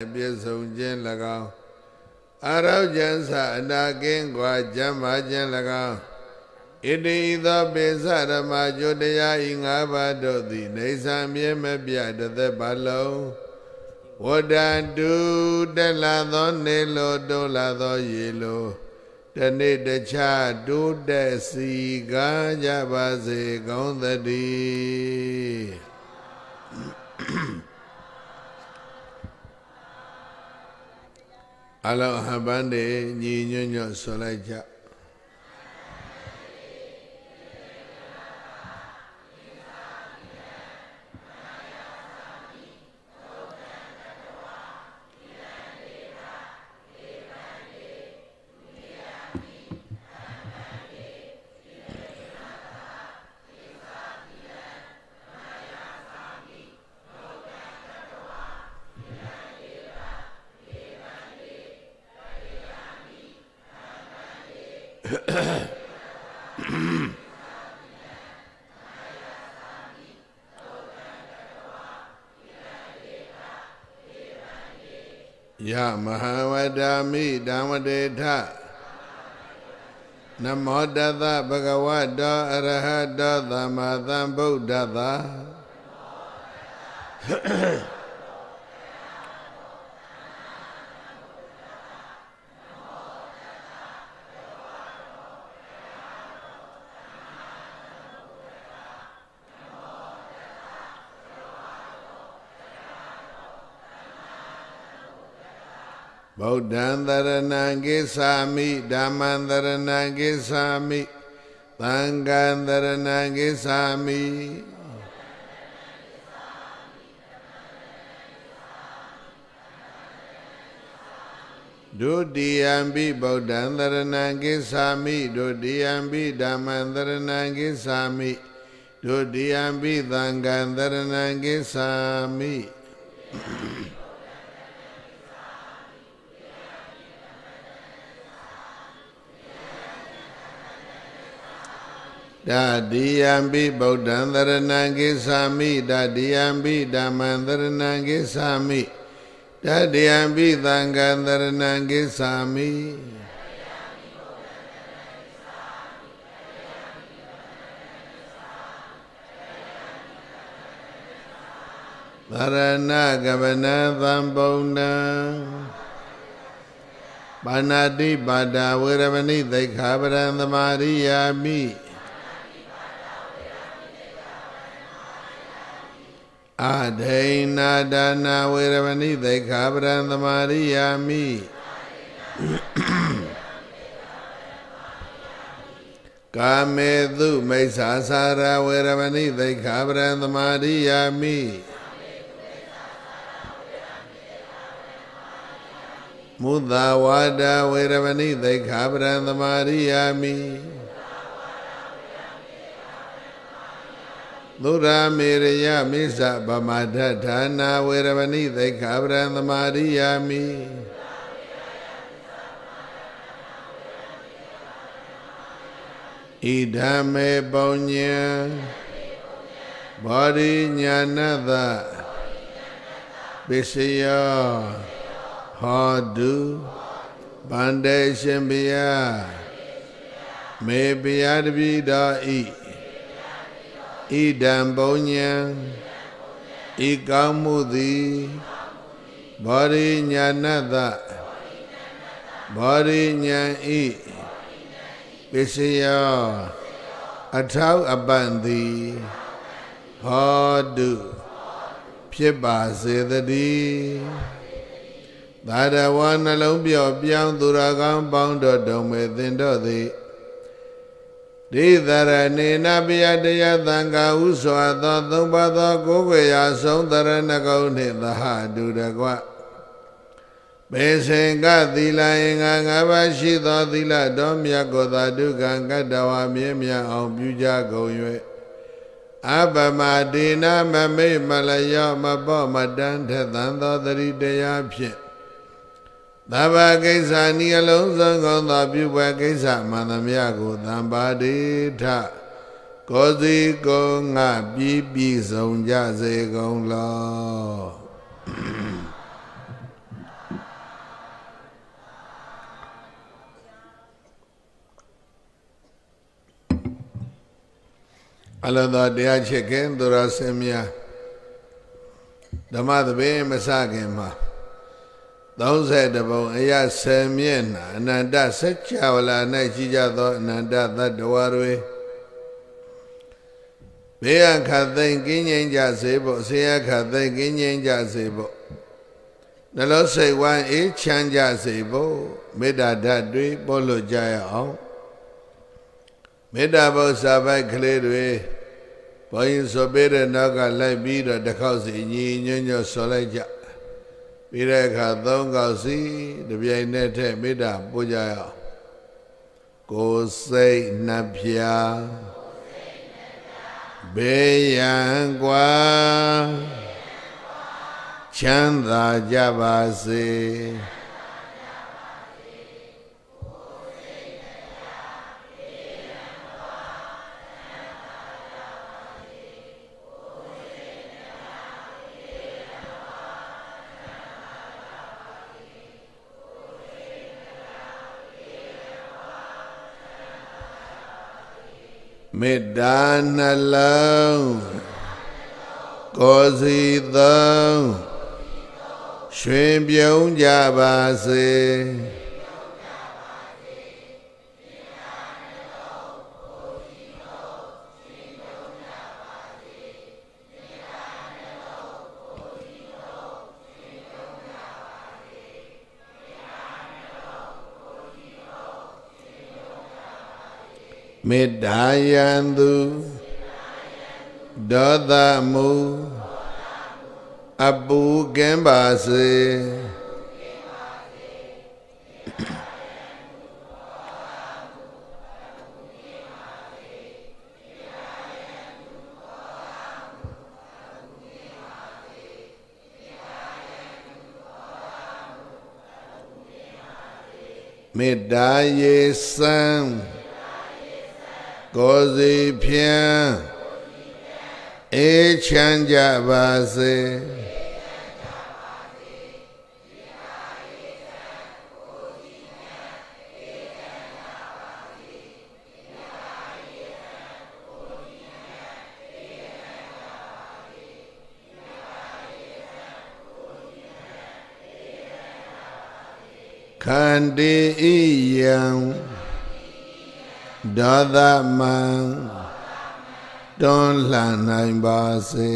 ပြည့်စုံခြင်း၎င်းအရောကျန်စအနာကင်းကွာကျမ်းမာခြင်း၎င်းဣတိဤသောပိစရမကျိုတရားဤငါးပါးတို့သည်နေဆံမြဲမပြတသက်ပါလုံးဝတ္တတုတက်လာသောနေလိုတုလာသောရေလိုတနေ့တခြားတိုးတက်စီကားကြပါစေကောင်းသတည်း အလောဟဘန်တွေညီညွတ်ညွတ်ဆိုလိုက်ကြ ယမဟာဝဒ္ဓမိဓမ္မတေထနမောတသဗဂဝတောအရဟတောသမ္မာသမ္ဗုဒ္ဓသာ ဗုဒ္ဓံတရဏံကိသာမိဓမ္မံတရဏံကိသာမိသံဃံတရဏံကိသာမိဒုတိယံပိဗုဒ္ဓံတရဏံကိသာမိဒုတိယံပိဓမ္မံတရဏံကိသာမိဒုတိယံပိသံဃံတရဏံကိသာမိ တတိယံပိဗုဒ္ဓံသရဏံကိသာမိတတိယံပိဓမ္မံသရဏံကိသာမိတတိယံပိသံဃံသရဏံကိသာမိသရဏကဗနသံပုံဏံပါဏာတိပါဒဝေရမဏိသိက္ခာပရံသမာရိယာမိ အာဒိနာဒါနာဝေရမဏိသိက္ခာပရံသမာရိယာမိကာမေတုမိစ္ဆာစာရဝေရမဏိသိက္ခာပရံသမာရိယာမိမုဒဝါဒဝေရမဏိသိက္ခာပရံသမာရိယာမိ သုရာမေရယမိစ္ဆဗမထဌာနာဝေရမဏိသိက္ခာပရံသမာရိယာမိဣဒံမေပုံညံဘောရိညာဏတပစ္စယောဟောတုဗန္တေရှင်ဘုရားမေဘုရားတပိတော်ဤ ဣဒံပုံညံဤကောင်းမှုသည်ဘောရိညာဏတဘောရိညာဤပစ္စယောအထောက်အပံ့သည်ဟောတုဖြစ်ပါစေတည်းသာရဝနှလုံးပြော့ပြောင်းသူရကောင်းပေါင်းတော်တုံမေသင်တော်သည် ဒိသရဏေနပိယတရားသံဃာဥစွာသောသုံးပါးသောကိုယ်ွယ်ရာဆုံးတရဏဂုံနှင့်သဟတုတကွဘေစင်ကသီလအင်္ဂါ၅ပါးရှိသောသီလတော်မြတ်ကိုသာဒုက္ခံကတ္တဝမြဲမြံအောင်ပြုကြကုန်၍အပမဒေနမမိတ်မလယောမပော့မတန်းထသံသောတရိတရားဖြင့် သဗ္ဗကိစ္စနိအလုံးစုံကုန်သောပြုပွဲကိစ္စမှန်သမျှကိုသံပါတိထကိုစီကိုငါပြီးပြီးဆုံးကြစေကုန်လောအလသာတရားချက်ခင်သူရဆင်းမြဓမ္မသဘင်မစခင်မှာ 30ပုံအရာ10မျက်နှာအနန္တစัจ java လာ၌ရှိကြသောအနန္တသတ္တဝါတွေဘေးအခတ်သိမ့်ကင်းငြိမ်းကြစေဖို့ဆေးအခတ်သိမ့်ကင်းငြိမ်းကြစေဖို့နှလုံးစိတ်ဝမ်းအေးချမ်းကြစေဖို့မေတ္တာဓာတ်တွေပို့လို့ကြရအောင်မေတ္တာဘုရားပိုက်ကလေးတွေဘုန်းကြီးဆိုပေးတဲ့နောက်ကလိုက်ပြီးတော့တစ်ခေါက်စီညီညွတ်ညွတ်ဆော်လိုက်ကြ ပြီးတဲ့အခါသုံးကောက်စီတပြိုင်တည်းထဲမေတ္တာပို့ကြရအောင်ကိုယ်စိတ်နှပြဘေးရန်ကွာချမ်းသာကြပါစေ မေတ္တာနှလုံးကိုယ်စီသုံးရွှင်ပြုံးကြပါစေ မေတ္တာယံသူဒေါသမူအပူကင်းပါစေမေတ္တာယေစံ ကိုယ်စီဖြင့်အေးချမ်းကြပါစေခန္တီဤယံ ဒေါသမံတွန်းလှန်နိုင်ပါစေ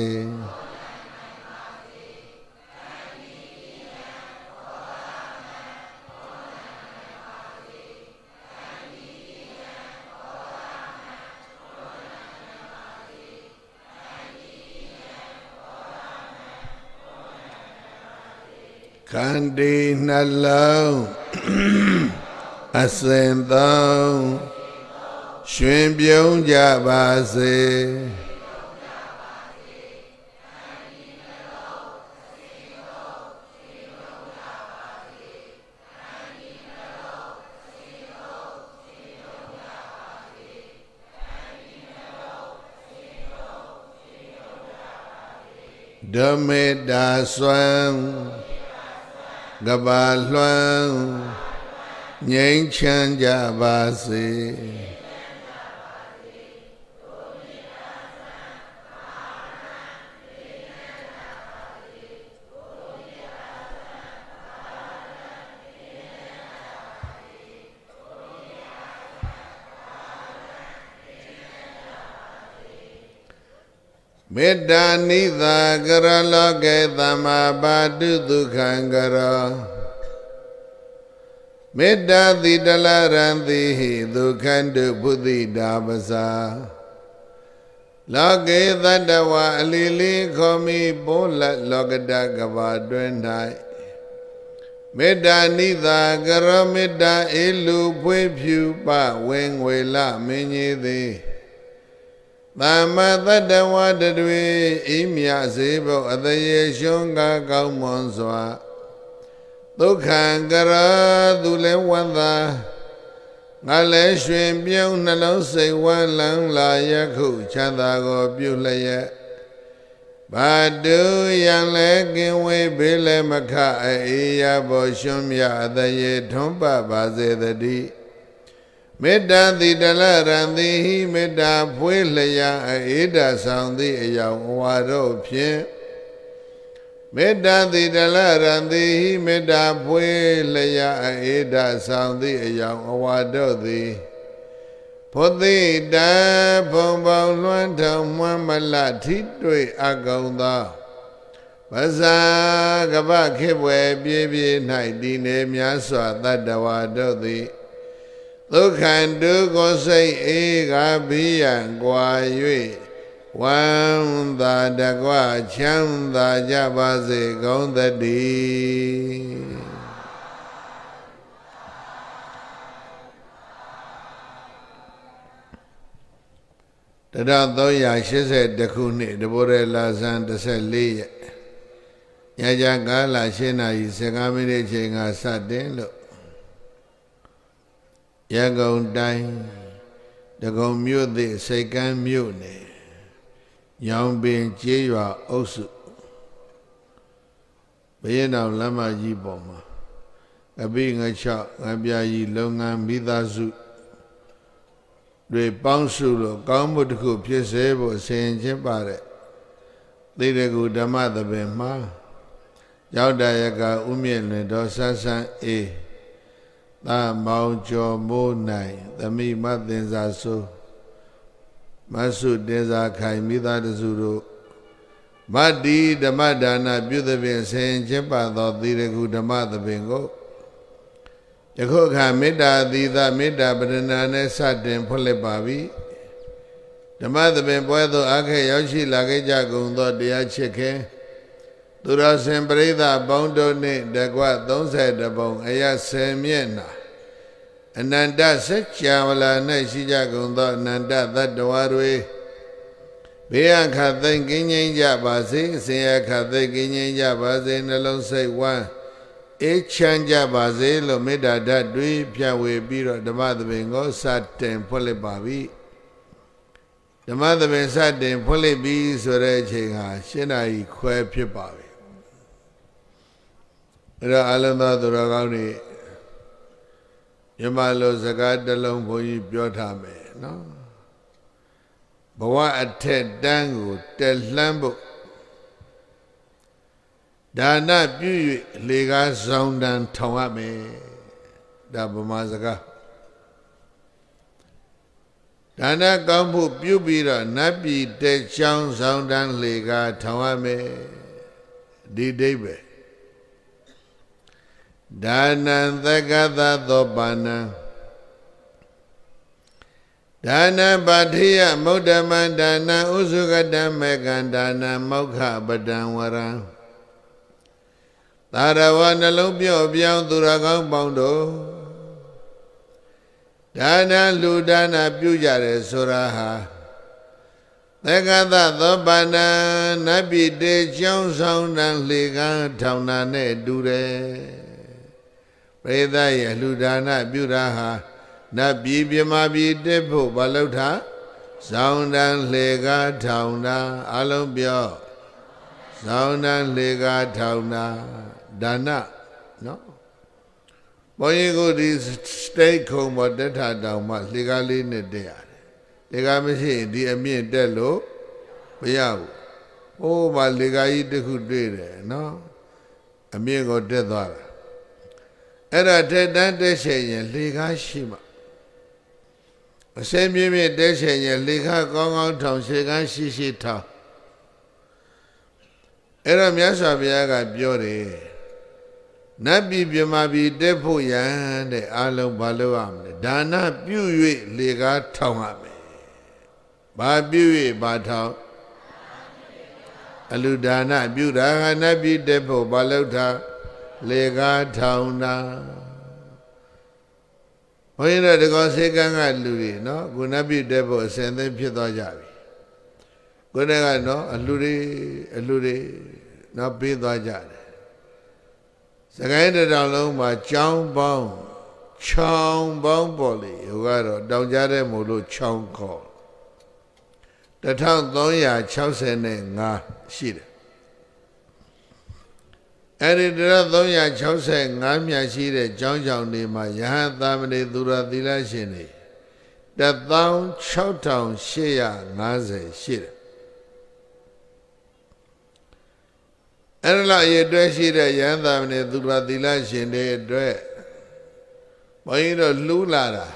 ခန္တီနှလုံးအစဉ်သုံး ရွှင်ပြုံးကြပါစေဓမေတာစွမ်းကဘာလွှမ်းငြိမ်းချမ်းကြပါစေ မေတ္တာနိသာကရလောကေသမ္မာပါတုဒုက္ခံကရောမေတ္တာတိတလရံတိဟိဒုက္ခန္တုဘုဒ္ဓိတာပစာလောကေတတဝအလီလီခောမိပိုးလက်လောကတကဘာတွင်၌မေတ္တာနိသာကရမေတ္တာအေလူဖွေးဖြူပဝင်းငွေလမင်းကြီးသည် သမ္မတတ္တဝတတွေအိမြစေဖို့အတရေရှုံးကကောင်းမွန်စွာဒုက္ခံကရသူလည်းဝန္တာငါလည်းရွှင်ပြုံးနှလုံးစိတ်ဝမ်းလန်းလာယခုချမ်းသာကိုပြုလျက်ဘာတုယံလည်းကင်ဝေးဘေးလည်းမခအေးရဘောရှွံ့မြအတရေထွန်းပပါစေတည်း မေတ္တာတိတလရံတိဟိမေတ္တာဖွေးလျာအေဒဆောင်သည့်အယောင်ဝါတို့ဖြင့်မေတ္တာတိတလရံတိဟိမေတ္တာဖွေးလျာအေဒဆောင်သည့်အယောင်အဝါတို့သည်ဖုသိတံဘုံပေါလွှမ်းထောင်မှွမ်းမလထိတွေ့အကောင်သောပဇာကပခေဘွယ်ပြေးပြေး၌တည်နေများစွာတတ္တဝါတို့သည် ဒုက္ခံဒုက္ခစိတ်အေကဘိယံကွာ၍ဝမ်းသာတကွချမ်းသာကြပါစေကုန်သတည်းတရ380ခုနှစ်တဘောရလာဇန်14ရက်ညကြကာလ7နာရီ15မိနစ်ချိန်ကစတင်လို့ ရန်ကုန်တိုင်းတကုံမြို့သည့်စိတ်ကမ်းမြို့နယ်ရောင်ပင်ကျေးရွာအုပ်စုဘရင်တော်လမ်းမကြီးပေါ်မှာအပိငချောက်ငပြာကြီးလုပ်ငန်းမိသားစုတွေပေါင်းစုလို့ကောင်းမှုတစ်ခုဖြစ်စေဖို့ဆင်ခြင်ပါတဲ့သိရကူဓမ္မသဘင်မှာရောက်တရကဥမြင့်လွင်တော်ဆန်းဆန်းအေး သာမောင်ကျော်မိုးနိုင်သမိမသင်္စာဆိုမဆုတင်စာခိုင်မိသားတစုတို့မတ္တိဓမ္မဒါနပြုသဖြင့်ဆင်ခြင်ပါသောသီရကူဓမ္မသဘင်ကိုယခုအခါမေတ္တာသီသမေတ္တာပရဏာနဲ့စတင်ဖွင့်လှစ်ပါပြီဓမ္မသဘင်ပွဲသို့အခက်ရောက်ရှိလာခဲ့ကြကုန်သောတရားချစ်ခင် သူတော်စင်ပရိသပေါင်းတို့နှင့်တကွ30ပုံအရ10မျက်နှာအနန္တစัจ java လာ၌ရှိကြကုန်သောအနန္တသတ္တဝါတွေဘေးအခါသိမ့်ကင်းငြိမ်းကြပါစေအစဉ်အခါသိမ့်ကင်းငြိမ်းကြပါစေနှလုံးစိတ်ဝမ်းအေးချမ်းကြပါစေလို့မေတ္တာဓာတ်တွေဖြန့်ဝေပြီးတော့ဓမ္မသဘင်ကိုစတင်ဖွင့်လှစ်ပါပြီဓမ္မသဘင်စတင်ဖွင့်လှစ်ပြီးဆိုတဲ့အချိန်ဟာ၈နာရီခွဲဖြစ်ပါပြီ အဲ့တော့အလုံးသောသူတော်ကောင်းတွေမြမလိုစကားတစ်လုံးဘုန်းကြီးပြောထားမယ်နော်ဘဝအထက်တန်းကိုတက်လှမ်းဖို့ဒါနပြု၍လေကားဆောင်တန်ထောင်ရမယ်ဒါဗမာစကားဒါနကောင်းဖို့ပြုပြီးတော့နတ်ပြည်တဲ့ချောင်းဆောင်တန်လေကားထောင်ရမယ်ဒီဒိဗ္ဗေ ဒါနံသက္ကသသောပါဏံဒါနပါထိယမௌဒ္ဓမံဒါနံဥစုကတမေကံဒါနံမောက္ခပဒံဝရံသာရဝနှလုံးပြော့ပြောင်းသူရကောင်းပေါင်းတို့ဒါနလူဒါနပြုကြတယ်ဆိုတာဟာသက္ကသသောပါဏံနတ်ပြည်တေချောင်းဆောင်တန်လေကံထောင်နာနဲ့တူတယ် ပရိသတ်ရဲ့လူဒါနပြုတာဟာနတ်ပြည်ပြမပြည်တက်ဖို့မလုပ်တာဇောင်းတန်လေကားထောင်တာအလုံးပြောဇောင်းတန်လေကားထောင်တာဒါနနော်ဘုန်းကြီးကိုဒီစတိတ်ခုံပေါ်တက်ထတောင်မှလေကားလေးနဲ့တက်ရတယ်လေကားမရှိရင်ဒီအမြင့်တက်လို့မရဘူးဟိုးမှာလေကားကြီးတစ်ခုတွေ့တယ်နော်အမြင့်ကိုတက်သွားတာ အဲ့ဒါတက်တန်းတက်ချင်ရင်လေကားရှိမှအစင်းမြင့်မြင့်တက်ချင်ရင်လေကားကောင်းကောင်းထောင်ရှေကန်းရှိရှိထောင်အဲ့တော့မြတ်စွာဘုရားကပြောတယ်နတ်ပြည်ပြမပြည်တက်ဖို့ရန်တဲ့အာလုံးဘာလို့ရမလဲဒါနပြု၍လေကားထောင်ရမယ်ဘာပြု၍ဘာထောင်အလူဒါနပြုတာဟာနတ်ပြည်တက်ဖို့ဘာလို့ထား လေကားထောင်တာဘုန်းကြီးတို့တကောစေကန်းကလူတွေနော်ဂုဏပြုတဲ့ဖို့အစဉ်သိဖြစ်သွားကြပြီကိုယ်တည်းကနော်အလူတွေအလူတွေနော်ပေးသွားကြတယ်စကိုင်းတောင်လုံးမှာကြောင်းပေါင်းချောင်းပေါင်းပေါ်လေဟိုကတော့တောင်ကြားတဲ့မို့လို့ချောင်းခေါ်1365ရှိတယ် အဲ့ဒီ365မြတ်ရှိတဲ့ကျောင်းကြောင်တွေမှာယဟန်သာမဏေသူရသီလရှင်တွေ16850ရှိတယ်အဲ့ဒါလောက်အရေးအတွက်ရှိတဲ့ယန္တာမနဲ့သူရသီလရှင်တွေအတွက်ဘုန်းကြီးတို့လှူးလာတာ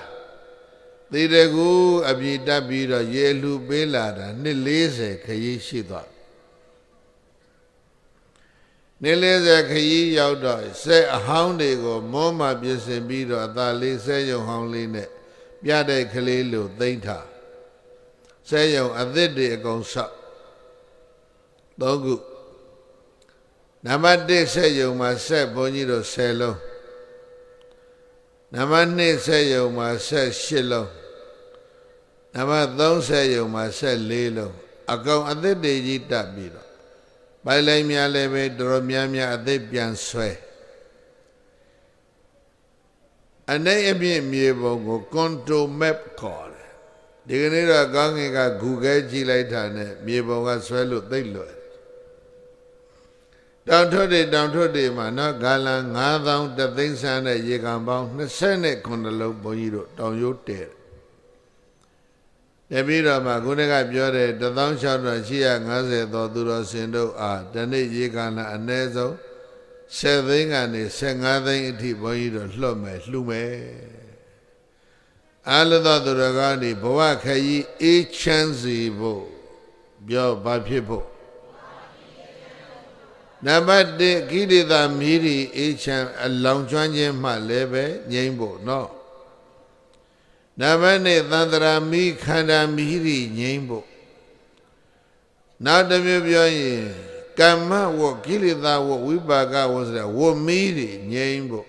သေတကူအပြည့်တက်ပြီးတော့ရေလှူပေးလာတာနှစ်40ခရီးရှိသွား နှစ်40ခရီးရောက်တော့ဆက်အဟောင်းတွေကိုမောမှပြင်ဆင်ပြီးတော့အသာလေးဆဲယုံဟောင်းလေးနဲ့ပြတဲ့ကလေးလိုသိမ့်ထားဆဲယုံအသစ်တွေအကုန်ဆောက်သုံးခုနံပါတ်1ဆက်ယုံမှာဆက်ဘုန်းကြီးတို့10လုံးနံပါတ်2ဆက်ယုံမှာဆက်8လုံးနံပါတ်3ဆက်ယုံမှာဆက်4လုံးအကောင်အသစ်တွေကြီးတက်ပြီးတော့ ပိုင်လိုက်များလည်းပဲတော်များများအသစ်ပြန်ဆွဲအနေအပြည့်မြေပုံကို control map ခေါ်တယ်ဒီကနေ့တော့ကောင်းငင်က Google ကြည့်လိုက်တာနဲ့မြေပုံကဆွဲလို့သိလွယ်တောင်ထွက်တွေတောင်ထွက်တွေမှာနော်ဂါလန်9000တသိန်းဆန်းတဲ့ရေကန်ပေါင်း29လုံးဘုန်းကြီးတို့တောင်ရိုးတဲ တပြီးတော့မှခုနကပြောတဲ့16850သောသူတော်စင်တို့အားတနေ့ရေကန်လာအ ਨੇ ဆုံး7သိန်းကနေ15သိန်းအထိဘုန်းကြီးတို့လှုပ်မယ်လှူမယ်အာလသောသူတော်ကောင်းဒီဘဝခရီးအေးချမ်းစီဖို့ပြောဘာဖြစ်ဖို့နံပါတ်1ကိလေသာမီးရီအေးချမ်းအလောင်ကျွမ်းခြင်းမှလည်းပဲငြိမ့်ဖို့နော် နံပါတ်2သန္တရာမီးခန္ဓာမီးရီငြိမ့်ဖို့နောက်တစ်မျိုးပြောရင်ကမ္မဝကိလေသာဝဝိပါကဝဆိုတဲ့ဝမီးရီငြိမ့်ဖို့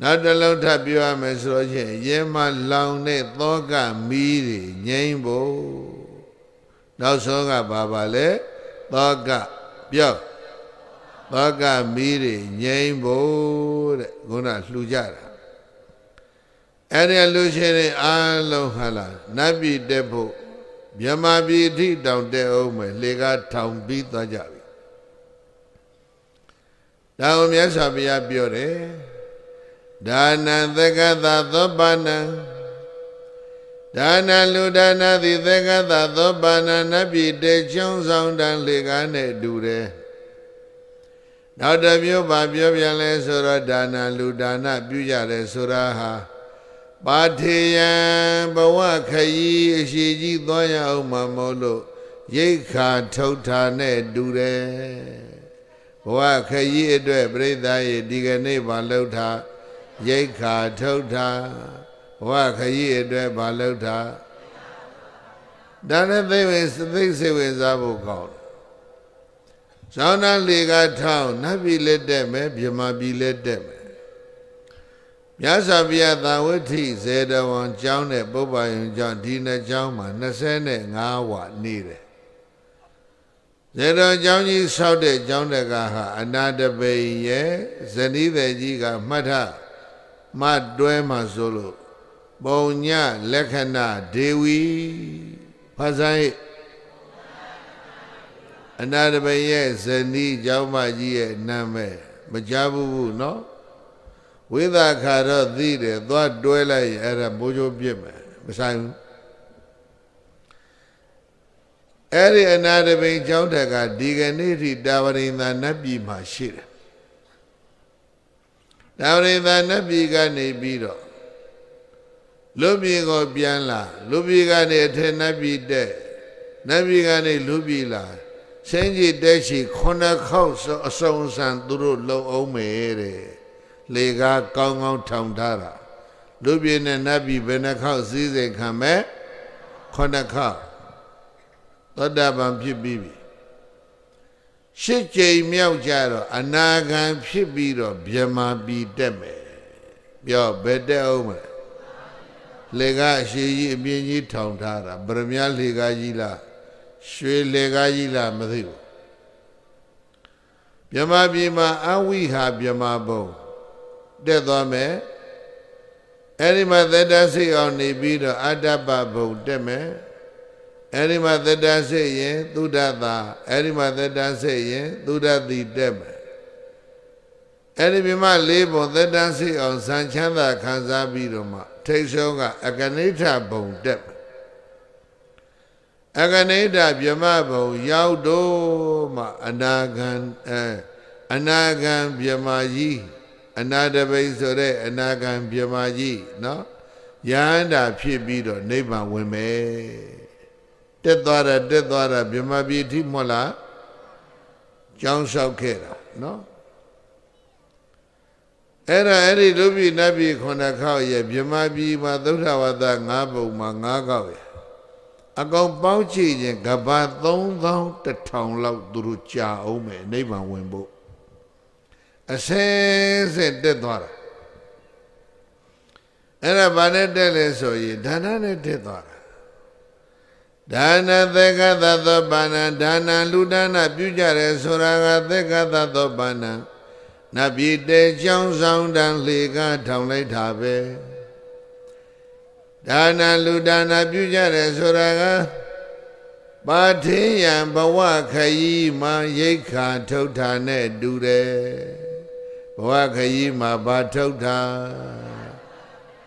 နောက်တစ်လုံးထပ်ပြောရမယ်ဆိုတော့ချင်းရဲမလောင်တဲ့သောကမီးရီငြိမ့်ဖို့နောက်ဆုံးကဘာပါလဲသောကပြောဘာကမီးတွေငြိမ်းဖို့တဲ့ခုနလှူကြတာ အဲ့ဒီလူရှင်တွေအားလုံးဟာလားနတ်ပြည်တက်ဖို့မြမပြည်အထိတောင်တက်အောင်မယ်လေကားထောင်ပြီးသွားကြပြီဒါကိုမြတ်စွာဘုရားပြောတယ်ဒါနံသက္ကသသောပါဏံဒါနလူဒါနသည်သက္ကသသောပါဏနပိတေချုံဆောင်တန်လေကားနဲ့တူတယ်နောက်တစ်မျိုးပါပြောပြန်လဲဆိုတော့ဒါနလူဒါနပြုကြတယ်ဆိုတာဟာ ပါထေယံဘဝခရီးအရှိကြီးသွားရအောင်မမို့လို့ရိတ်ခါထုတ်တာနဲ့တူတယ်ဘဝခရီးအတွက်ပြိဿရေဒီကနေ့ဘာလုပ်တာရိတ်ခါထုတ်တာဘဝခရီးအတွက်ဘာလုပ်တာဒါနဲ့သိဝင်သိစိတ်ဝင်စားဖို့ကောင်းတယ်ဇောင်းနာလေကထောင်းနတ်ပြည်လက်တက်မယ်ဗြဟ္မာပြည်လက်တက် မယ်မြတ်စွာဘုရားသာဝတိဇေတဝန်ကျောင်းနဲ့ပုပ္ပယုံကျောင်းဒီနှစ်ကျောင်းမှာ25ဝနေတယ်ဇေတော်ကျောင်းကြီးဆောက်တဲ့ကျောင်းတကဟာအနာတပိရဲ့ဇနီးသည်ကြီးကမှတ်ထမတွဲမှဆိုလို့ပုံညလက္ခဏာဒေဝီဖဆိုင်အနာတပရဲ့ဇနီးကျောင်းမကြီးရဲ့နာမည်မကြားဘူးဘူးနော် ဝိသခါတော့သိတယ်သွားတွဲလိုက်ရင်အဲ့ဒါမိုးချိုးပြစ်မယ်မဆိုင်ဘူးအဲ့ဒီအနာတပိကျောင်းတက်ကဒီကနေ့ထိတာဝရိန္ဒနတ်ပြည်မှာရှိတယ်တာဝရိန္ဒနတ်ပြည်ကနေပြီးတော့လူပြည်ကိုပြန်လာလူပြည်ကနေအထက်နတ်ပြည်တက်နတ်ပြည်ကနေလူပြည်လာဆင်းကြီးတက်ရှိခုနှစ်ခေါက်အစုံစံသူတို့လုံအောင်မယ်တဲ့ လေကားကောင်းကောင်းထောင်ထားတာလူပြည်နဲ့နတ်ပြည်ဘယ်နှခေါက်စည်းစိမ်ခံမဲ့ခုနှစ်ခေါက်သောတာပန်ဖြစ်ပြီးပြီရှစ်ကြိမ်မြောက်ကြတော့အနာဂံဖြစ်ပြီးတော့ဗြဟ္မာပြည်တက်မယ်ပြောဘယ်တက်အောင်မလဲလေကားအရှိကြီးအပြင်းကြီးထောင်ထားတာဗရမ ्या လေကားကြီးလားရွှေလေကားကြီးလားမသိဘူးမြမပြည်မှာအဝိဟာမြမဘုံ တက်သွားမယ်အဲ့ဒီမှာသတ္တစိတ်အောင်နေပြီးတော့အတ္တပဘုံတက်မယ်အဲ့ဒီမှာသတ္တစိတ်ရင်သုဒ္ဓတာအဲ့ဒီမှာသတ္တစိတ်ရင်သုဒ္ဓတိတက်မယ်အဲ့ဒီမြမလေးဘုံသတ္တစိတ်အောင်ဇန်ချမ်းသာခံစားပြီးတော့မှထိတ်ဆုံးကအကနိဋ္ဌဘုံတက်အကနိဋ္ဌဗြဟ္မဘုံရောက်တော့မှအနာဂံအဲအနာဂံဗြဟ္မာကြီး အနာတပိဆိုတဲ့အနာဂံဗြဟ္မာကြီးနော်ယန္တာဖြစ်ပြီးတော့နိဗ္ဗာန်ဝင်မယ်တက်သွားတာတက်သွားတာဗြဟ္မာပြည်ထိမဟုတ်လားကြောင်းလျှောက်ခဲ့တာနော်အဲ့ဒါအဲ့ဒီလူပြည်နတ်ပြည်ခုနှစ်ခေါက်ရဲ့မြမပြည်မှာသုဒ္ဓဝါဒ၅ပုံမှာ၅ခေါက်ရဲ့အကောင်ပေါင်းကြည့်ရင်ကဘာ3000လောက်သူတို့ကြာအောင်မယ်နိဗ္ဗာန်ဝင်ဖို့ အစင်းစင်းတက်သွားတာအဲ့ဒါဘာနဲ့တက်လဲဆိုရင်ဒါနနဲ့တက်သွားတာဒါနသေကသသောပါဏဒါနလူဒါနပြုကြတယ်ဆိုတာကသေကသသောပါဏနတ်ပြည်တဲချောင်းဆောင်တန်လေကထောင်လိုက်တာပဲဒါနလူဒါနပြုကြတယ်ဆိုတာကပါထင်းရံဘဝခရီးမှာရိတ်ခါထုတ်တာနဲ့တူတယ် ဘဝခရီးမှာဘာထုတ်တာ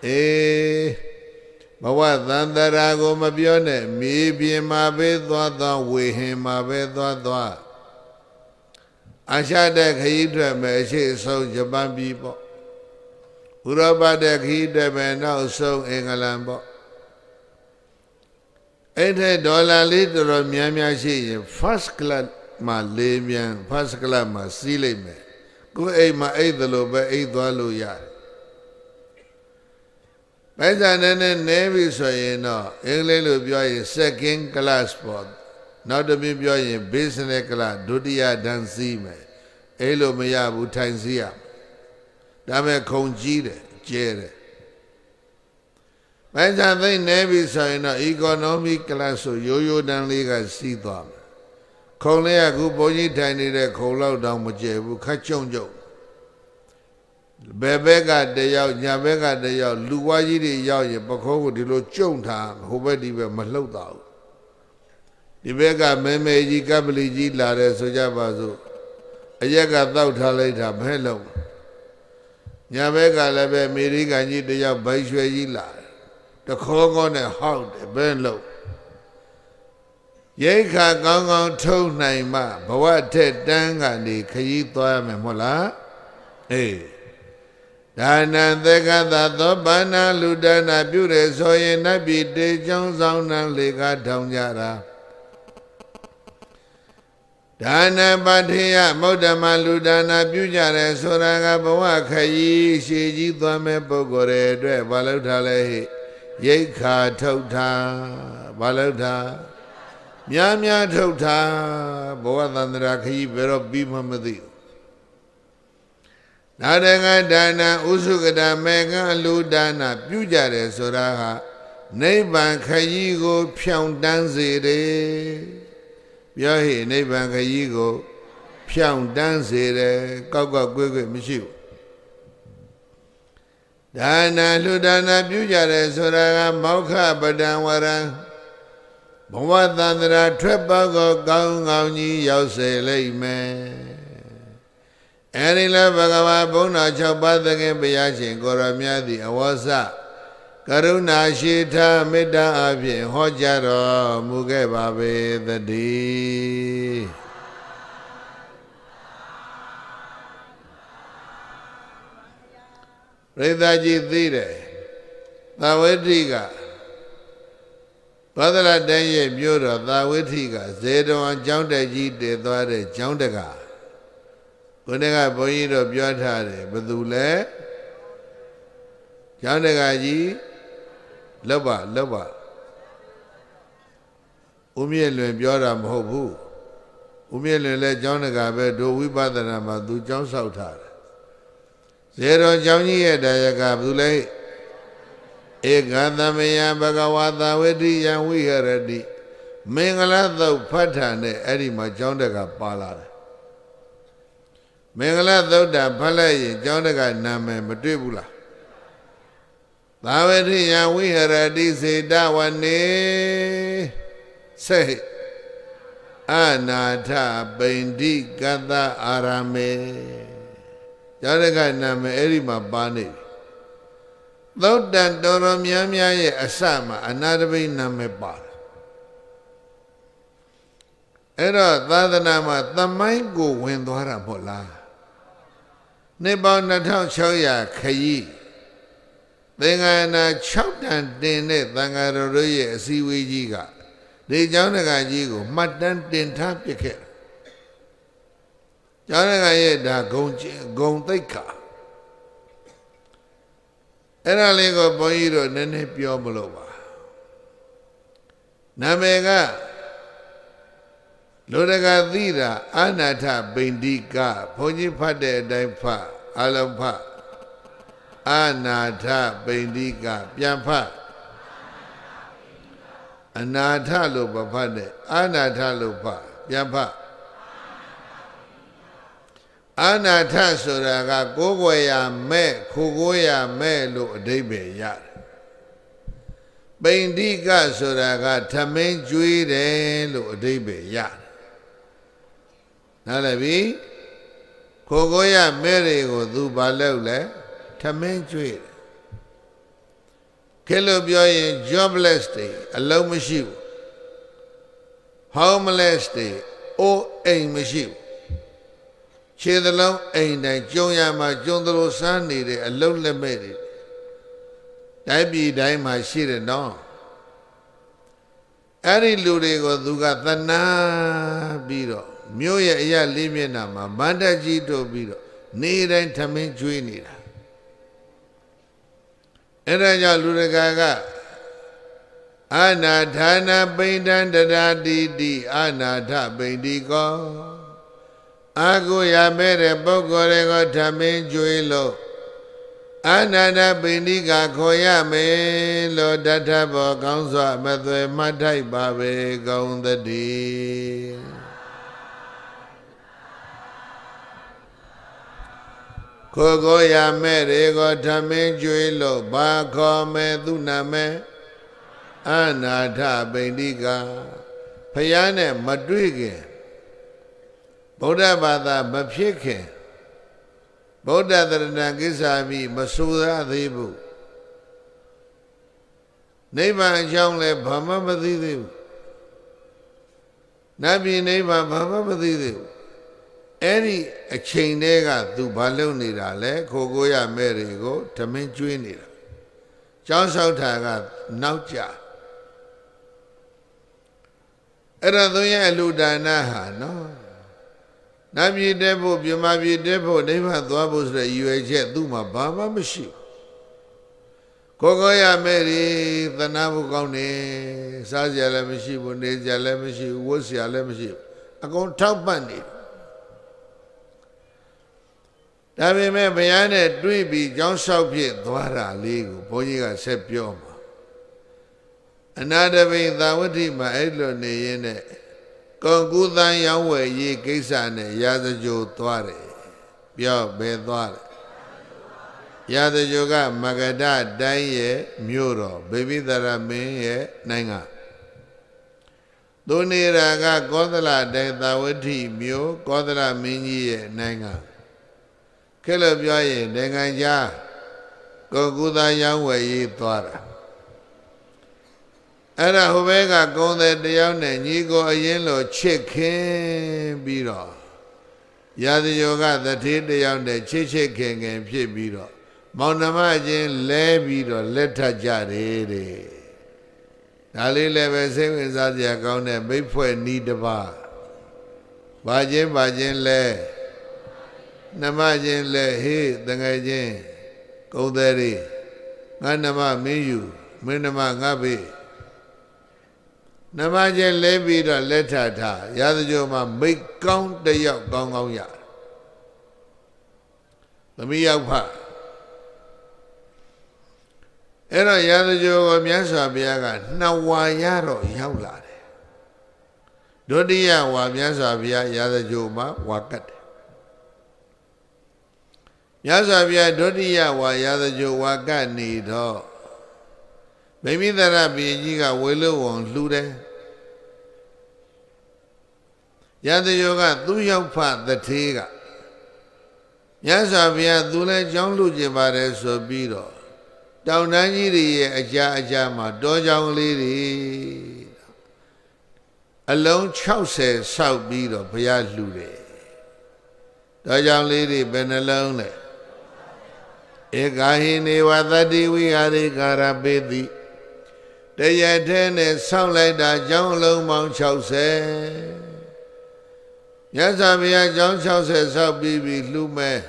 အေးဘဝသန္တရာကိုမပြောနဲ့မြေပြင်မှာပဲသွားသွားဝေဟင်မှာပဲသွားသွားအာရှတဲ့ခရီးထွက်မယ်အရှိဆုံးဂျပန်ပြည်ပေါ့ဥရောပတဲ့ခရီးထွက်မယ်နောက်ဆုံးအင်္ဂလန်ပေါ့အဲ့ဒီဒေါ်လာလေးတော်တော်များများရှိရင် first class မှာလေးမြန် first class မှာစီးလိုက်မယ် ကိုယ်အိမ်မှာအိတ်သလိုပဲအိတ်သွားလို့ရတယ်ပိုက်ဆံနဲ့နဲ့နဲပြီဆိုရင်တော့အင်္ဂလိပ်လိုပြောရင် second class ပေါ့နောက်တစ်မျိုးပြောရင် business class ဒုတိယတန်းစီးမယ်အဲ့လိုမရဘူးထိုင်စီးရဒါမဲ့ခုံကြီးတယ်ကျဲတယ်ပိုင်စာသိမ့်နေပြီဆိုရင်တော့ economy class ဆိုရိုးရိုးတန်းလေးကစီးသွားမယ် ခုံလေးကခုဘုန်းကြီးထိုင်နေတဲ့ခုံလောက်တောင်မကျဲဘူးခက်ကြုံကြုံဘယ်ဘက်ကတယောက်ညာဘက်ကတယောက်လူဝါကြီးတွေရောက်ရင်ပခိုးကိုဒီလိုကြုံထားဟိုဘက်ဒီဘက်မလှုပ်တော့ဘူးဒီဘက်ကမဲမဲကြီးကပလီကြီးလာတယ်ဆိုကြပါစို့အရက်ကတောက်ထားလိုက်တာဘဲလုံးညာဘက်ကလည်းပဲအမေရိကန်ကြီးတယောက်ဘိုက်ရွှဲကြီးလာတယ်တခေါ်ခေါ်နဲ့ဟောက်တယ်ဘဲလုံး ရိခါကောင်းကောင်းထုံနိုင်မှဘဝထက်တန်းကနေခရီးသွားရမယ်မဟုတ်လားအေးဒါနံသေကသသောဘာနာလူဒါနာပြုတယ်ဆိုရင်နတ်ပြည်တေချောင်းဆောင်နံလေကထောင်ကြတာဒါနပါထေယမௌဒ္ဓမလူဒါနာပြုကြတယ်ဆိုတာကဘဝခရီးရှည်ကြီးသွားမဲ့ပုဂ္ဂိုလ်တွေအတွက်ဘာလို့ထားလဲဟိရိတ်ခါထုတ်တာဘာလို့ထား များများထုတ်တာဘဝသန္တရာခရီးဘယ်တော့ပြီးမှမသိဘူးနာတကဒါနဥစုကတမေကလူဒါနပြုကြတယ်ဆိုတာဟာနိဗ္ဗာန်ခရီးကို ဖြောင်းတန်းစေတယ်ပြောဟိနိဗ္ဗာန်ခရီးကို ဖြောင်းတန်းစေတယ်ကောက်ကောက်ကွေးကွေးမရှိဘူးဒါနာလှူဒါနာပြုကြတယ်ဆိုတာကမောက္ခပဒံဝရံ ဘဝတန္တရာထွက်ပေါက်ကိုကောင်းကောင်းကြီးရောက်စေလိမ့်မယ်အဲဒီလည်းဘဂဝါဘုန်းတော်၆ပါးသခင်ဘုရားရှင်ကိုရမြတ်သည်အဝေါစကရုဏာရှိထားမေတ္တာအဖြင့်ဟောကြားတော်မူခဲ့ပါပေသတည်းရိသကြီးသိတယ်သာဝတိက ဘာဒလတန်းရဲ့မြို့တော်သာဝတိကဇေတဝန်ကျောင်းတက်ကြီးတည်သွားတဲ့ကျောင်းတကခုနကဘုန်းကြီးတို့ပြောထားတယ်ဘယ်သူလဲကျောင်းတကကြီးလောက်ပါလောက်ပါဦးမြင့်လွင်ပြောတာမဟုတ်ဘူးဦးမြင့်လွင်လည်းကျောင်းတကာပဲဒုဝိပဿနာမှာသူကျောင်းဆောက်ထားတယ်ဇေရောကျောင်းကြီးရဲ့တရားကဘယ်သူလဲ ဧကသမယဘဂဝါသာဝတိယံဝိဟရတိမင်္ဂလာသုတ်ဖတ်တာနဲ့အဲ့ဒီမှာကျောင်းတကပါလာတယ်မင်္ဂလာသုတ်တာဖတ်လိုက်ရင်ကျောင်းတကနာမည်မတွေ့ဘူးလားသာဝတိယဝိဟရတိစေတဝနေစေအနာထပိန္တိကတအာရမေဇာတကနာမည်အဲ့ဒီမှာပါနေပြီ သုတ်တန်တော်တော်များများရဲ့အစမှာအနာတပိနာမည်ပါတယ်အဲ့တော့သာသနာမှာသမိုင်းကိုဝင်သွားတာပေါ့လားနှစ်ပေါင်း2600ခရီးသင်္ကနာ6တန်တင်တဲ့သံဃာတော်တို့ရဲ့အစည်းအဝေးကြီးကဒီเจ้าတကကြီးကိုမှတ်တမ်းတင်ထားပြခဲ့เจ้าတကရဲ့ဒါဂုံဂုံသိက္ခာ အဲ့ဒါလေးကိုဘုန်းကြီးတို့နည်းနည်းပြောမလို့ပါနာမည်ကလူတကာသိတာအာနာထဗိန္ဒီကဘုန်းကြီးဖတ်တဲ့အတိုင်းဖတ်အလုံးဖတ်အာနာထဗိန္ဒီကပြန်ဖတ်အနာထလို့မဖတ်နဲ့အာနာထလို့ဖတ်ပြန်ဖတ် အာနာထဆိုတာကကိုးကွယ်ရမဲ့ခိုကိုးရမဲ့လို့အဓိပ္ပာယ်ရတယ်ပိန္ဒိကဆိုတာကထမင်းကျွေးတယ်လို့အဓိပ္ပာယ်ရတယ်နားလည်ပြီခိုကိုးရမဲ့တွေကိုသူဘာလုပ်လဲထမင်းကျွေးတယ်ခဲလို့ပြောရင် jobless တွေအလုံးမရှိဘူး homeless တွေအိုးအိမ်မရှိဘူး ခြေသလုံးအိမ်တိုင်းကျုံရမှာကျုံသလိုစမ်းနေတဲ့အလုံးလက်မဲ့တွေတိုင်းပြည်တိုင်းမှာရှိတယ်နော်အဲ့ဒီလူတွေကိုသူကသနာပြီးတော့မြို့ရဲ့အရာလေးမျက်နှာမှာမန္တကြီးထုတ်ပြီးတော့နေတိုင်းထမင်းကျွေးနေတာအဲ့ဒါကြောင့်လူတကာကအာနာဌာနပိဋ္ဌံတရာတိတိအာနာထပိဋ္ဌိကော အာကိုရမဲ့တဲ့ပုဂ္ဂိုလ်တွေကိုထမင်းကျွေးလို့အာနာထပိဋ္ဌိကခေါ်ရမယ်လို့တထဘောကောင်းစွာမသွေမှတ်ထိုက်ပါပဲကောင်းသတည်းကိုကိုရမဲ့တွေကိုဓမင်းကျွေးလို့ဘာခေါ်မဲ့သူနာမဲ့အနာထပိဋိကဖယားနဲ့မတွေ့ခင် ဗုဒ္ဓဘာသာမဖြစ်ခင်ဗုဒ္ဓသရဏကိစ္ဆာမိမဆူရသေးဘူးနိဗ္ဗာန်အကြောင်းလည်းဘာမှမသိသေးဘူးနတ်ပြည်နိဗ္ဗာန်ဘာမှမသိသေးဘူးအဲ့ဒီအချိန်တည်းကသူဘာလုပ်နေတာလဲခိုကိုရမဲ့တွေကိုဓမင်းကျွေးနေတာကျောင်းဆောက်တာကနောက်ကြအဲ့ဒါသူရဲ့အလူဒါနဟာနော် နတ်ပြည်တဲ့ဖို့ပြမပြည်တဲ့ဖို့နိဗ္ဗာန်သွားဖို့ဆိုတဲ့ရည်ရွယ်ချက်သူ့မှာဘာမှမရှိကိုကိုရမဲ့တွေသနာဖို့ကောင်းနေစားစရာလည်းမရှိဘူးနေစရာလည်းမရှိဘူးဝတ်စရာလည်းမရှိဘူးအကုန်ထောက်ပံ့နေတယ်ဒါပေမဲ့ဘုရားနဲ့တွေ့ပြီးကြောင်းလျှောက်ဖြစ်သွားတာလေးကိုဘုန်းကြီးကဆက်ပြောမှာအနာတပိသာဝတိမှာအဲ့လိုနေရင်းနဲ့ ကွန်ကူသံရောင်းဝယ်ရေးကိစ္စနဲ့ရာဇကြိုသွားတယ်ပြောဘယ်သွားလဲရာဇကြိုကမဂဒတိုင်းရဲ့မြို့တော်ဘေဘိသရမင်းရဲ့နိုင်ငံသူနေရာကကောသလတိုင်းသာဝတိမြို့ကောသလမင်းကြီးရဲ့နိုင်ငံခဲလို့ပြောရင်နိုင်ငံခြားကိုကုသရောင်းဝယ်ရေးသွားတာ အဲ့ဒါဟိုဘက်ကကုန်းတဲ့တယောက်နဲ့ညီကိုအရင်လိုချစ်ခင်ပြီးတော့ရာဇယောကတထေးတယောက်နဲ့ချစ်ချစ်ခင်ခင်ဖြစ်ပြီးတော့မောင်နှမချင်းလဲပြီးတော့လက်ထပ်ကြတယ်တဲ့ဒါလေးလည်းပဲစိတ်ဝင်စားစရာကောင်းတဲ့မိဖွဲ့နီးတစ်ပါးဘာချင်းဘာချင်းလဲနှမချင်းလဲဟေးတငယ်ချင်းကုံသည်တွေငါနှမမင်းယူမင်းနှမငါဘေး နှမချင်းလဲပြီးတော့လက်ထထားရာဇကြိုမှာမိတ်ကောင်းတယောက်ကောင်းကောင်းရသမီးရောက်ဖအဲ့တော့ရာဇကြိုကိုမြတ်စွာဘုရားကနှစ်ဝါရတော့ရောက်လာတယ်ဒုတိယဝါမြတ်စွာဘုရားရာဇကြိုမှာဝါကတ်မြတ်စွာဘုရားဒုတိယဝါရသကြဝါကနေတော့မိမိသရဘီကြီးကဝေလို့ဝန်လှူတယ် ရသယောကသူ့ရောက်ဖတထေးကမြတ်စွာဘုရားသူလည်းကြောင်းလူကျင်ပါတယ်ဆိုပြီးတော့တောင်တန်းကြီးတွေရဲ့အကြာအကြာမှာတောကြောင်လေးတွေအလုံး60ဆောက်ပြီးတော့ဘုရားလှူတယ်တောကြောင်လေးတွေဘယ်နှလုံးလဲဧကဟိနေဝသတ္တိဝိဟာရိကာရပေတိတရထဲနဲ့ဆောက်လိုက်တာကျောင်းလုံးပေါင်း60 မြတ်စွာဘုရားကျောင်း60ဆောက်ပြီးပြီလှူမဲ့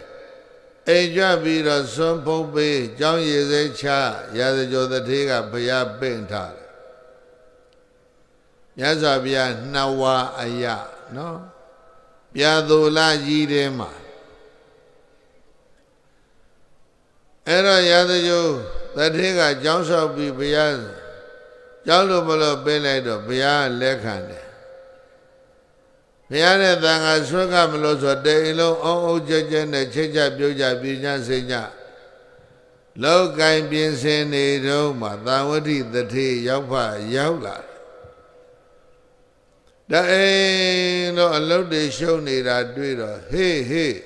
အိမ်ကြပြီးတော့စွန့်ဖုံးပေးကျောင်းရည်စိတ်ချရာဇကျော်တထေးကဘုရားပင့်ထားတယ်မြတ်စွာဘုရားနှဝါအယနော်ပြာသူလာကြီးထဲမှာအဲ့တော့ရာဇကျော်တထေးကကျောင်းဆောက်ပြီးဘုရားကျောင်းလို့မလို့ပေးလိုက်တော့ဘုရားလက်ခံတယ် ဘုရားနဲ့တန်ခါဆွဲကမလို့ဆိုတေအိမ်လုံးအုံအုံကြဲကြဲနဲ့ချိတ်ချပြုတ်ကြပြညာစိညာလောက်ကင်ပြင်စင်နေတော့မှသာဝတိတထေရောက်ဖရောက်လာတအိမ်တော့အလုတ်တွေရှုံနေတာတွေ့တော့ဟေးဟေး